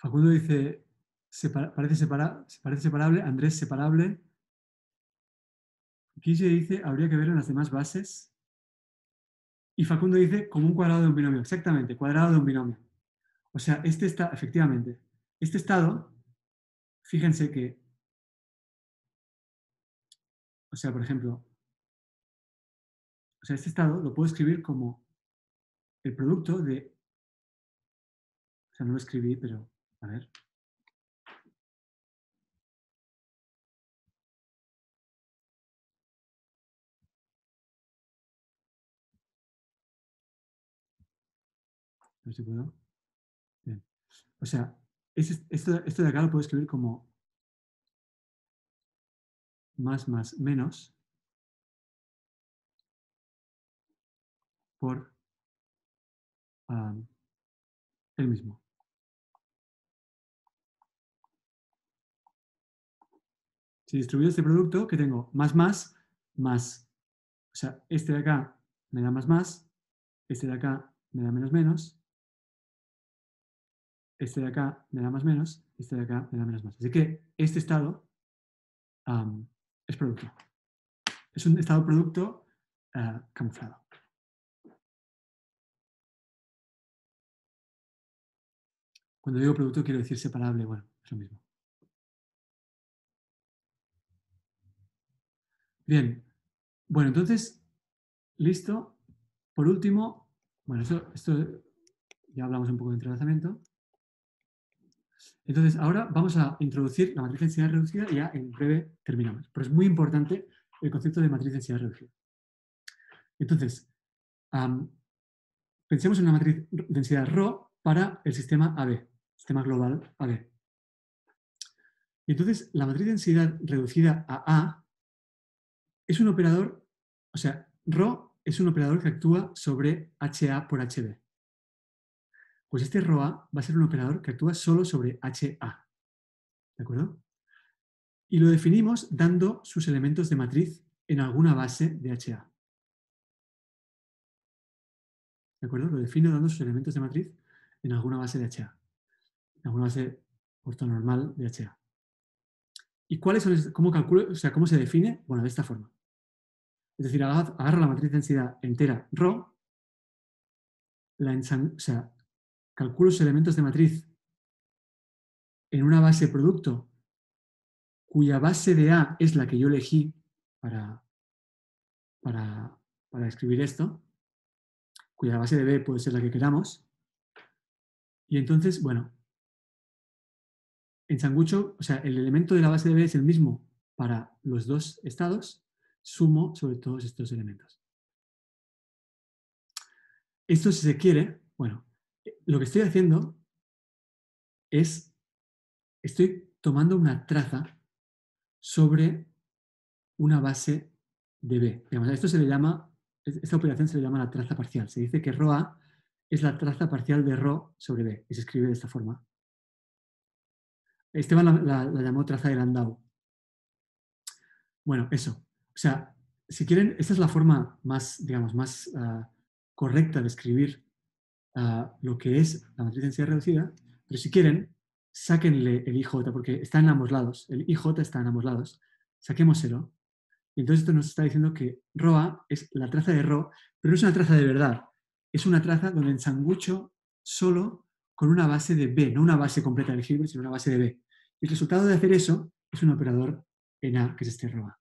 Speaker 1: Facundo dice, parece, parece separable, Andrés separable. Guille dice, habría que ver en las demás bases. Y Facundo dice, como un cuadrado de un binomio. Exactamente, cuadrado de un binomio. O sea, este está, efectivamente, este estado, fíjense que, o sea, por ejemplo, o sea, este estado lo puedo escribir como el producto de, o sea, no lo escribí, pero a ver. A ver si puedo. Bien. O sea, esto, esto de acá lo puedo escribir como más más menos por um, el mismo. Si distribuyo este producto, que tengo más más, más, o sea, este de acá me da más más, este de acá me da menos menos, este de acá me da más menos, este de acá me da menos más. Así que este estado es producto. Es un estado producto ah, camuflado. Cuando digo producto quiero decir separable, bueno, es lo mismo. Bien, bueno, entonces, listo. Por último, bueno, esto, ya hablamos un poco de entrelazamiento. Entonces, ahora vamos a introducir la matriz de densidad reducida y ya en breve terminamos. Pero es muy importante el concepto de matriz de densidad reducida. Entonces, pensemos en una matriz de densidad ρ para el sistema AB sistema global A, B. Y entonces, la matriz de densidad reducida a A es un operador, o sea, ρ es un operador que actúa sobre HA por HB. Pues este ρA va a ser un operador que actúa solo sobre HA. ¿De acuerdo? Y lo definimos dando sus elementos de matriz en alguna base de HA. ¿De acuerdo? Lo defino dando sus elementos de matriz en alguna base de HA alguna base ortonormal de HA. ¿Y cuáles son, cómo calculo, o sea, cómo se define? Bueno, de esta forma. Es decir, agarro la matriz de densidad entera ρ, la o sea, calculo los elementos de matriz en una base producto cuya base de A es la que yo elegí para, para, para escribir esto, cuya base de B puede ser la que queramos. Y entonces, bueno, en Sangucho, o sea, el elemento de la base de B es el mismo para los dos estados, sumo sobre todos estos elementos. Esto si se quiere, bueno, lo que estoy haciendo es, estoy tomando una traza sobre una base de B. esto se le llama, esta operación se le llama la traza parcial. Se dice que ρA es la traza parcial de ρ sobre B y se escribe de esta forma. Esteban la, llamó traza de Landau. Bueno, eso. O sea, si quieren, esta es la forma más, digamos, más ah, correcta de escribir ah, lo que es la matriz de densidad reducida, pero si quieren, sáquenle el IJ, porque está en ambos lados. El IJ está en ambos lados. Saquémoselo. Y entonces esto nos está diciendo que ROA es la traza de RO, pero no es una traza de verdad. Es una traza donde ensangucho solo con una base de B, no una base completa de Hilbert, sino una base de B. Y el resultado de hacer eso es un operador en A, que es este ROA.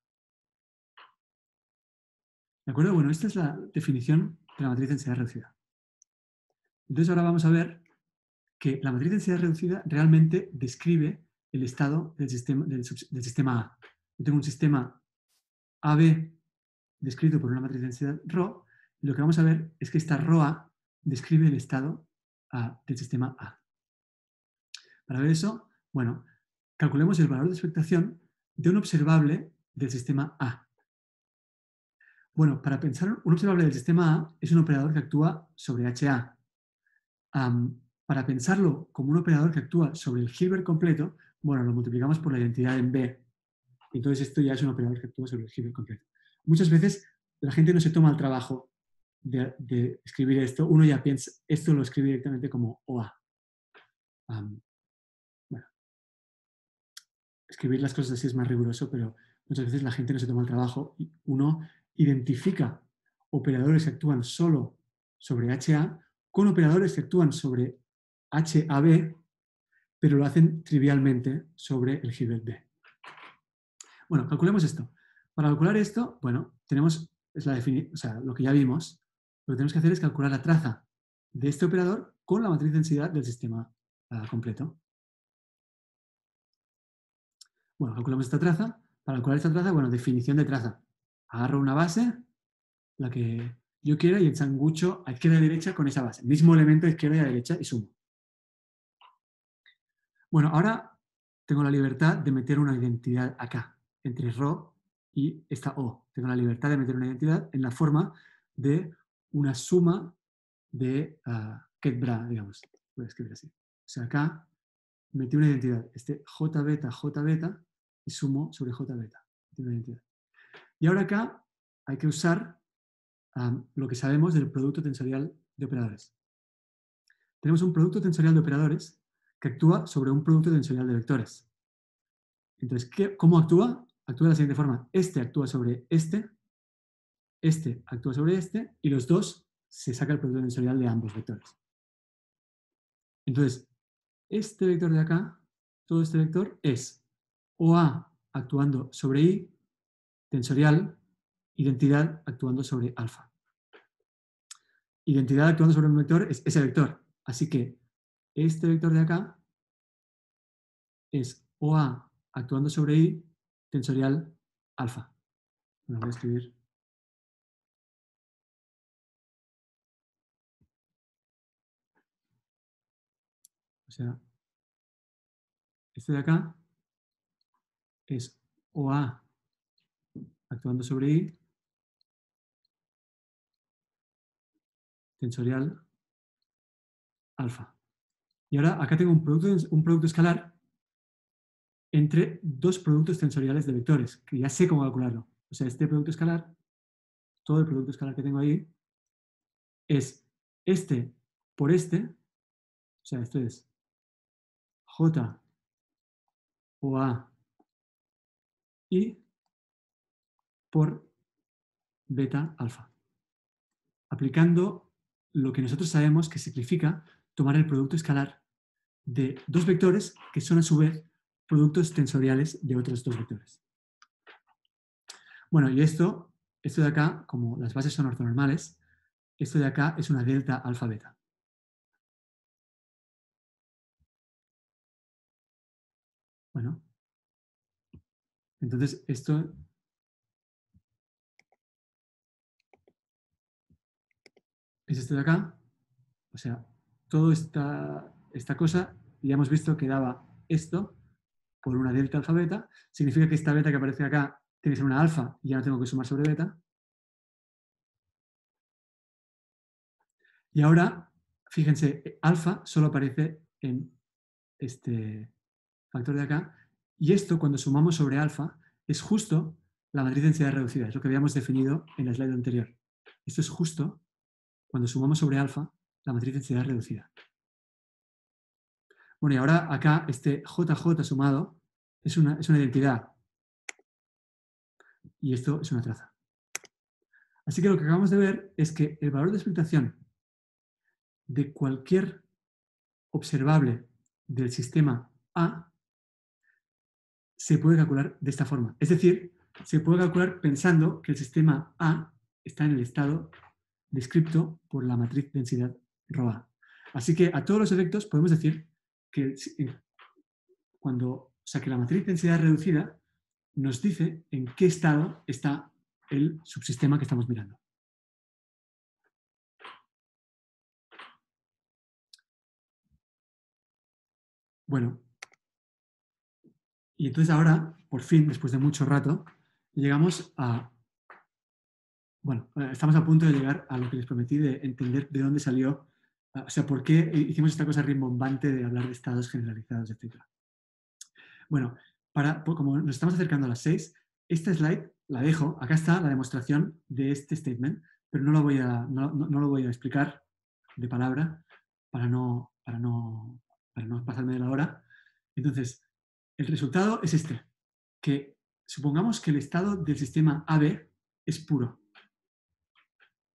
Speaker 1: ¿De acuerdo? Bueno, esta es la definición de la matriz de densidad reducida. Entonces ahora vamos a ver que la matriz de densidad reducida realmente describe el estado del sistema, del, sistema A. Yo tengo un sistema AB descrito por una matriz de densidad ρ, y lo que vamos a ver es que esta ρA describe el estado del sistema A. Para ver eso, bueno, calculemos el valor de expectación de un observable del sistema A. Bueno, para pensar un observable del sistema A es un operador que actúa sobre HA. para pensarlo como un operador que actúa sobre el Hilbert completo, bueno, lo multiplicamos por la identidad en B. Entonces esto ya es un operador que actúa sobre el Hilbert completo. Muchas veces la gente no se toma el trabajo de, escribir esto. Uno ya piensa, esto lo escribe directamente como OA escribir las cosas así es más riguroso, pero muchas veces la gente no se toma el trabajo y uno identifica operadores que actúan solo sobre HA con operadores que actúan sobre HAB, pero lo hacen trivialmente sobre el Hilbert B. Bueno, calculemos esto. Para calcular esto, bueno, tenemos es la o sea, lo que ya vimos, lo que tenemos que hacer es calcular la traza de este operador con la matriz de densidad del sistema ah, completo. Bueno, calculamos esta traza. Para calcular esta traza, bueno, definición de traza. Agarro una base, la que, yo quiera y ensangucho a izquierda y derecha con esa base. Mismo elemento de izquierda y derecha y sumo. Bueno, ahora tengo la libertad de meter una identidad acá, entre ro y esta o. Tengo la libertad de meter una identidad en la forma de una suma de uh, digamos. Voy a escribir así. O sea, acá metí una identidad, este j beta, j beta, y sumo sobre j beta. Y ahora acá hay que usar lo que sabemos del producto tensorial de operadores. Tenemos un producto tensorial de operadores que actúa sobre un producto tensorial de vectores. Entonces, ¿qué, ¿cómo actúa? Actúa de la siguiente forma. Este actúa sobre este, este actúa sobre este, y los dos se saca el producto tensorial de ambos vectores. Entonces, este vector de acá, todo este vector es OA actuando sobre I, tensorial, identidad actuando sobre alfa. Identidad actuando sobre un vector es ese vector. Así que este vector de acá es OA actuando sobre I, tensorial alfa. Bueno, voy a escribir. O sea, este de acá es OA actuando sobre I, tensorial alfa. Y ahora acá tengo un producto, un producto escalar entre dos productos tensoriales de vectores, que ya sé cómo calcularlo. O sea, este producto escalar, todo el producto escalar que tengo ahí, es este por este, o sea, esto es J o A y por beta alfa. Aplicando lo que nosotros sabemos que significa tomar el producto escalar de dos vectores que son a su vez productos tensoriales de otros dos vectores. Bueno, y esto, esto de acá, como las bases son ortonormales, esto de acá es una delta alfa beta. Bueno, entonces esto es esto de acá. O sea, toda esta, esta cosa, ya hemos visto que daba esto por una delta alfa beta. Significa que esta beta que aparece acá tiene que ser una alfa y ya no tengo que sumar sobre beta. Y ahora, fíjense, alfa solo aparece en este factor de acá. Y esto, cuando sumamos sobre alfa, es justo la matriz de densidad reducida. Es lo que habíamos definido en la slide anterior. Esto es justo cuando sumamos sobre alfa la matriz de densidad reducida. Bueno, y ahora acá este JJ sumado es una, es una identidad. Y esto es una traza. Así que lo que acabamos de ver es que el valor de expectación de cualquier observable del sistema A se puede calcular de esta forma. Es decir, se puede calcular pensando que el sistema A está en el estado descrito por la matriz densidad ρA. Así que a todos los efectos podemos decir que cuando, o que la matriz densidad reducida nos dice en qué estado está el subsistema que estamos mirando. Bueno, y entonces ahora, por fin, después de mucho rato, llegamos a bueno, eh, estamos a punto de llegar a lo que les prometí de entender de dónde salió, ah, o sea, por qué hicimos esta cosa rimbombante de hablar de estados generalizados, etc. Bueno, para, como nos estamos acercando a las seis, esta slide la dejo, acá está la demostración de este statement, pero no lo voy a, no, lo voy a explicar de palabra para no, para, no, para no pasarme de la hora. Entonces, el resultado es este, que supongamos que el estado del sistema AB es puro,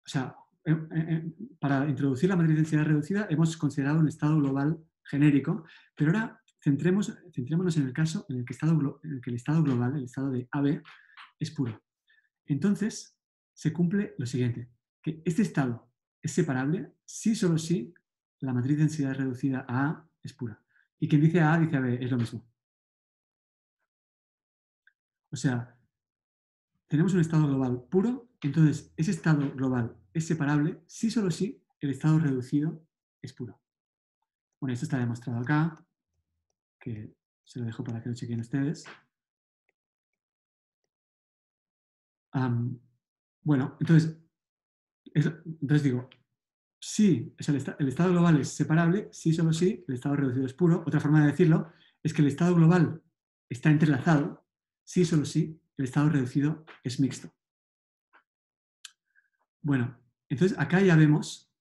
Speaker 1: o sea, eh, eh, eh, para introducir la matriz de densidad reducida hemos considerado un estado global genérico, pero ahora centremos, centrémonos en el caso en el, que el estado global, el estado de AB, es puro. Entonces, se cumple lo siguiente, que este estado es separable si solo si la matriz de densidad reducida a A es pura. Y quien dice A dice AB, es lo mismo. O sea, tenemos un estado global puro, entonces ese estado global es separable si solo si el estado reducido es puro. Bueno, esto está demostrado acá, que se lo dejo para que lo chequen ustedes. bueno, entonces, entonces digo, si el, estado global es separable, si solo si el estado reducido es puro. Otra forma de decirlo es que el estado global está entrelazado, si solo si el estado reducido es mixto. Bueno, entonces acá ya vemos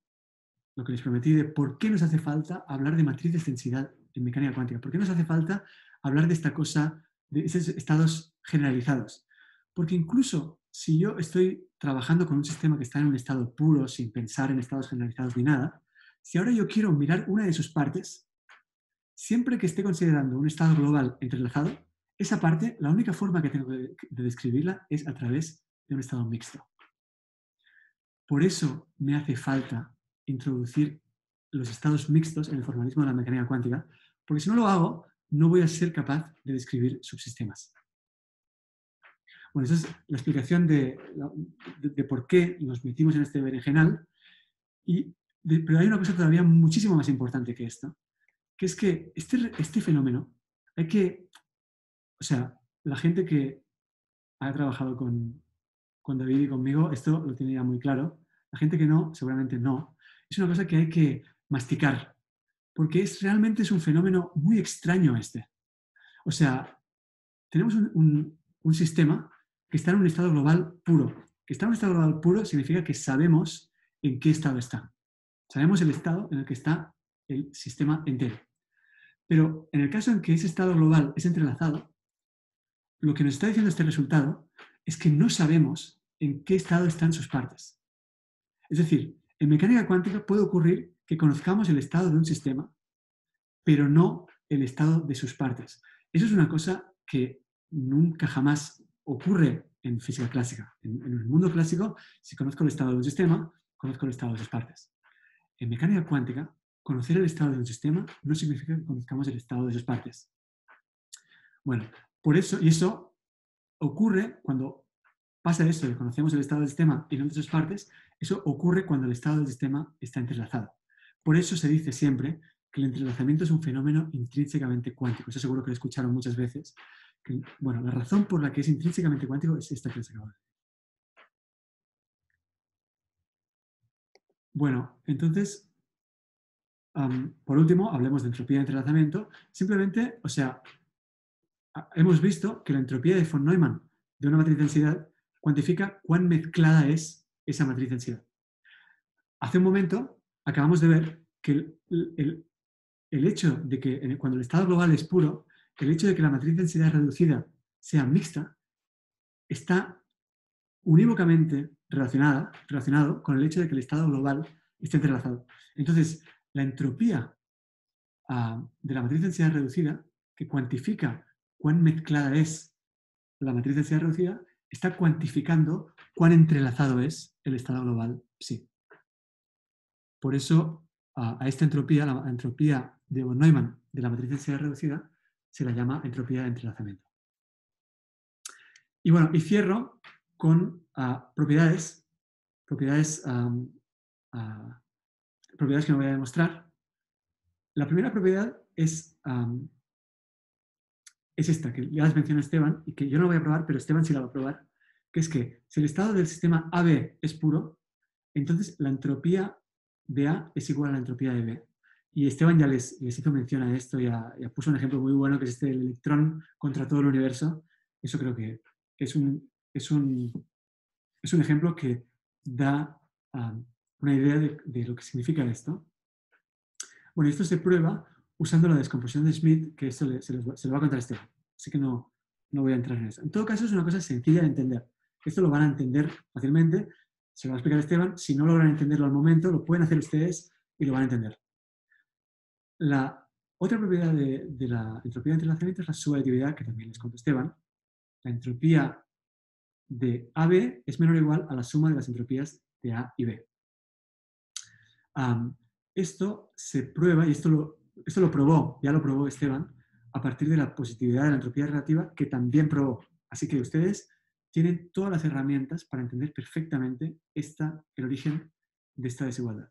Speaker 1: lo que les prometí de por qué nos hace falta hablar de matriz de densidad en mecánica cuántica. ¿Por qué nos hace falta hablar de esta cosa, de esos estados generalizados? Porque incluso si yo estoy trabajando con un sistema que está en un estado puro, sin pensar en estados generalizados ni nada, si ahora yo quiero mirar una de sus partes, siempre que esté considerando un estado global entrelazado, esa parte, la única forma que tengo de, describirla es a través de un estado mixto. Por eso me hace falta introducir los estados mixtos en el formalismo de la mecánica cuántica, porque si no lo hago, no voy a ser capaz de describir subsistemas. Bueno, esa es la explicación de, por qué nos metimos en este berenjenal. Y pero hay una cosa todavía muchísimo más importante que esto, que es que este, este fenómeno hay que, o sea, la gente que ha trabajado con, con David y conmigo, esto lo tiene ya muy claro. La gente que no, seguramente no. Es una cosa que hay que masticar, porque es, realmente es un fenómeno muy extraño este. O sea, tenemos un, un sistema que está en un estado global puro. Que está en un estado global puro significa que sabemos en qué estado está. Sabemos el estado en el que está el sistema entero. Pero en el caso en que ese estado global es entrelazado, lo que nos está diciendo este resultado es que no sabemos en qué estado están sus partes. Es decir, en mecánica cuántica puede ocurrir que conozcamos el estado de un sistema, pero no el estado de sus partes. Eso es una cosa que nunca jamás ocurre en física clásica. En, el mundo clásico, si conozco el estado de un sistema, conozco el estado de sus partes. En mecánica cuántica, conocer el estado de un sistema no significa que conozcamos el estado de sus partes. Bueno, por eso, y eso ocurre cuando pasa esto de conocemos el estado del sistema y no de sus partes, eso ocurre cuando el estado del sistema está entrelazado. Por eso se dice siempre que el entrelazamiento es un fenómeno intrínsecamente cuántico. Eso seguro que lo escucharon muchas veces, bueno, la razón por la que es intrínsecamente cuántico es esta que les acabo de. Bueno, entonces, por último, hablemos de entropía de entrelazamiento. Simplemente, o sea, hemos visto que la entropía de von Neumann de una matriz densidad cuantifica cuán mezclada es esa matriz densidad. Hace un momento acabamos de ver que el, el hecho de que cuando el estado global es puro, el hecho de que la matriz de densidad reducida sea mixta está unívocamente relacionada, relacionado con el hecho de que el estado global esté entrelazado. Entonces, la entropía ah, de la matriz de densidad reducida, que cuantifica cuán mezclada es la matriz de densidad reducida, está cuantificando cuán entrelazado es el estado global psi. Por eso, a esta entropía, la entropía de von Neumann de la matriz de densidad reducida, se la llama entropía de entrelazamiento. Y bueno, y cierro con propiedades, propiedades, propiedades que me voy a demostrar. La primera propiedad es, es esta, que ya les mencionó Esteban, y que yo no voy a probar, pero Esteban sí la va a probar, que es que si el estado del sistema AB es puro, entonces la entropía de A es igual a la entropía de B. Y Esteban ya les, hizo mención a esto, ya, ya, puso un ejemplo muy bueno, que es este el electrón contra todo el universo. Eso creo que es un, es un, es un ejemplo que da um, una idea de, lo que significa esto. Bueno, esto se prueba usando la descomposición de Smith, que esto se, lo va a contar Esteban. Así que no, no voy a entrar en eso. En todo caso, es una cosa sencilla de entender. Esto lo van a entender fácilmente. Se lo va a explicar Esteban. Si no logran entenderlo al momento, lo pueden hacer ustedes y lo van a entender. La otra propiedad de, la entropía de entrelazamiento es la subaditividad, que también les contó Esteban. La entropía de AB es menor o igual a la suma de las entropías de A y B. esto se prueba, y esto lo, esto lo probó, ya lo probó Esteban, a partir de la positividad de la entropía relativa, que también probó. Así que ustedes tienen todas las herramientas para entender perfectamente esta, el origen de esta desigualdad.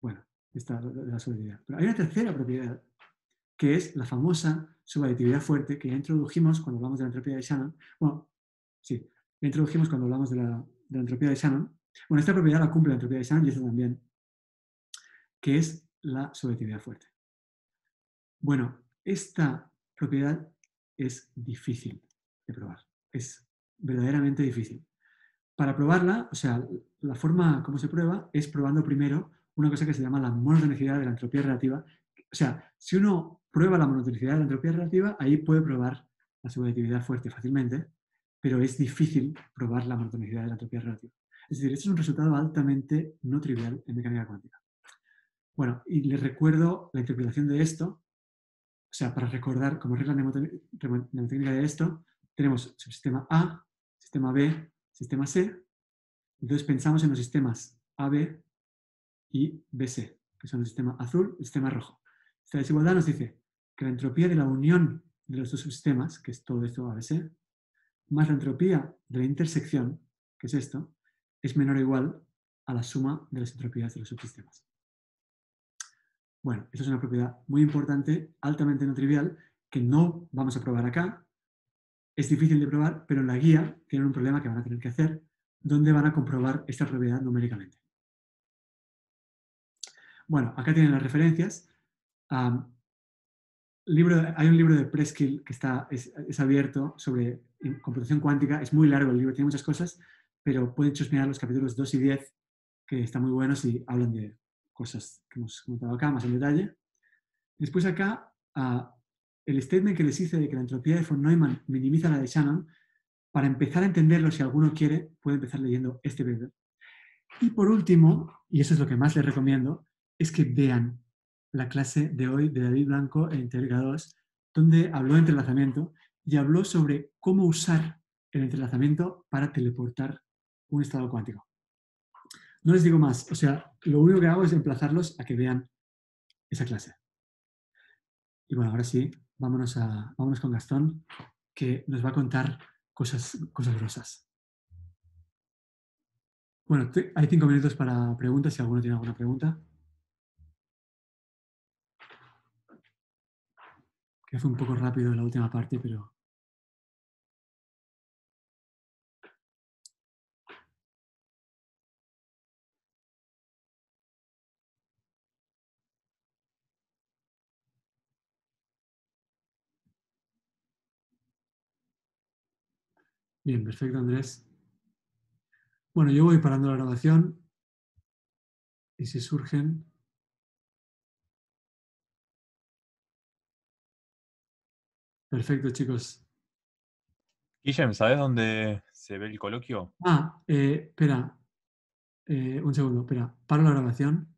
Speaker 1: bueno, esta de la subjetividad. Pero hay una tercera propiedad, que es la famosa subjetividad fuerte que ya introdujimos cuando hablamos de la entropía de Shannon. Bueno, sí, la introdujimos cuando hablamos de la, de la entropía de Shannon. Bueno, esta propiedad la cumple la entropía de Shannon y esta también, que es la subjetividad fuerte. Bueno, esta propiedad es difícil de probar, es verdaderamente difícil. Para probarla, o sea, la forma como se prueba es probando primero una cosa que se llama la monotonicidad de la entropía relativa. O sea, si uno prueba la monotonicidad de la entropía relativa, ahí puede probar la subjetividad fuerte fácilmente, pero es difícil probar la monotonicidad de la entropía relativa. Es decir, este es un resultado altamente no trivial en mecánica cuántica. Bueno, y les recuerdo la interpretación de esto o sea, para recordar como regla mnemotécnica de esto, tenemos subsistema A, sistema B, sistema C. Entonces pensamos en los sistemas AB y BC, que son el sistema azul y el sistema rojo. Esta desigualdad nos dice que la entropía de la unión de los dos subsistemas, que es todo esto ABC, más la entropía de la intersección, que es esto, es menor o igual a la suma de las entropías de los subsistemas. Bueno, esa es una propiedad muy importante, altamente no trivial, que no vamos a probar acá. Es difícil de probar, pero en la guía tienen un problema que van a tener que hacer, donde van a comprobar esta propiedad numéricamente. Bueno, acá tienen las referencias. hay un libro de Preskill que está, es, abierto sobre computación cuántica. Es muy largo el libro, tiene muchas cosas, pero pueden chusmear los capítulos 2 y 10, que están muy buenos y hablan de, cosas que hemos comentado acá más en detalle. Después acá, ah, el statement que les hice de que la entropía de von Neumann minimiza la de Shannon, para empezar a entenderlo, si alguno quiere, puede empezar leyendo este paper. Y por último, y eso es lo que más les recomiendo, es que vean la clase de hoy de David Blanco en Teórica 2, donde habló de entrelazamiento y habló sobre cómo usar el entrelazamiento para teleportar un estado cuántico. No les digo más, o sea, lo único que hago es emplazarlos a que vean esa clase. Y bueno, ahora sí, vámonos, a, vámonos con Gastón, que nos va a contar cosas, cosas grosas. Bueno, hay cinco minutos para preguntas, si alguno tiene alguna pregunta. Que fue un poco rápido la última parte, pero Bien, perfecto, Andrés. Bueno, yo voy parando la grabación y si surgen... Perfecto, chicos.
Speaker 2: Guillem, ¿sabes dónde se ve el coloquio?
Speaker 1: Ah, eh, espera. Eh, un segundo, espera. Paro la grabación.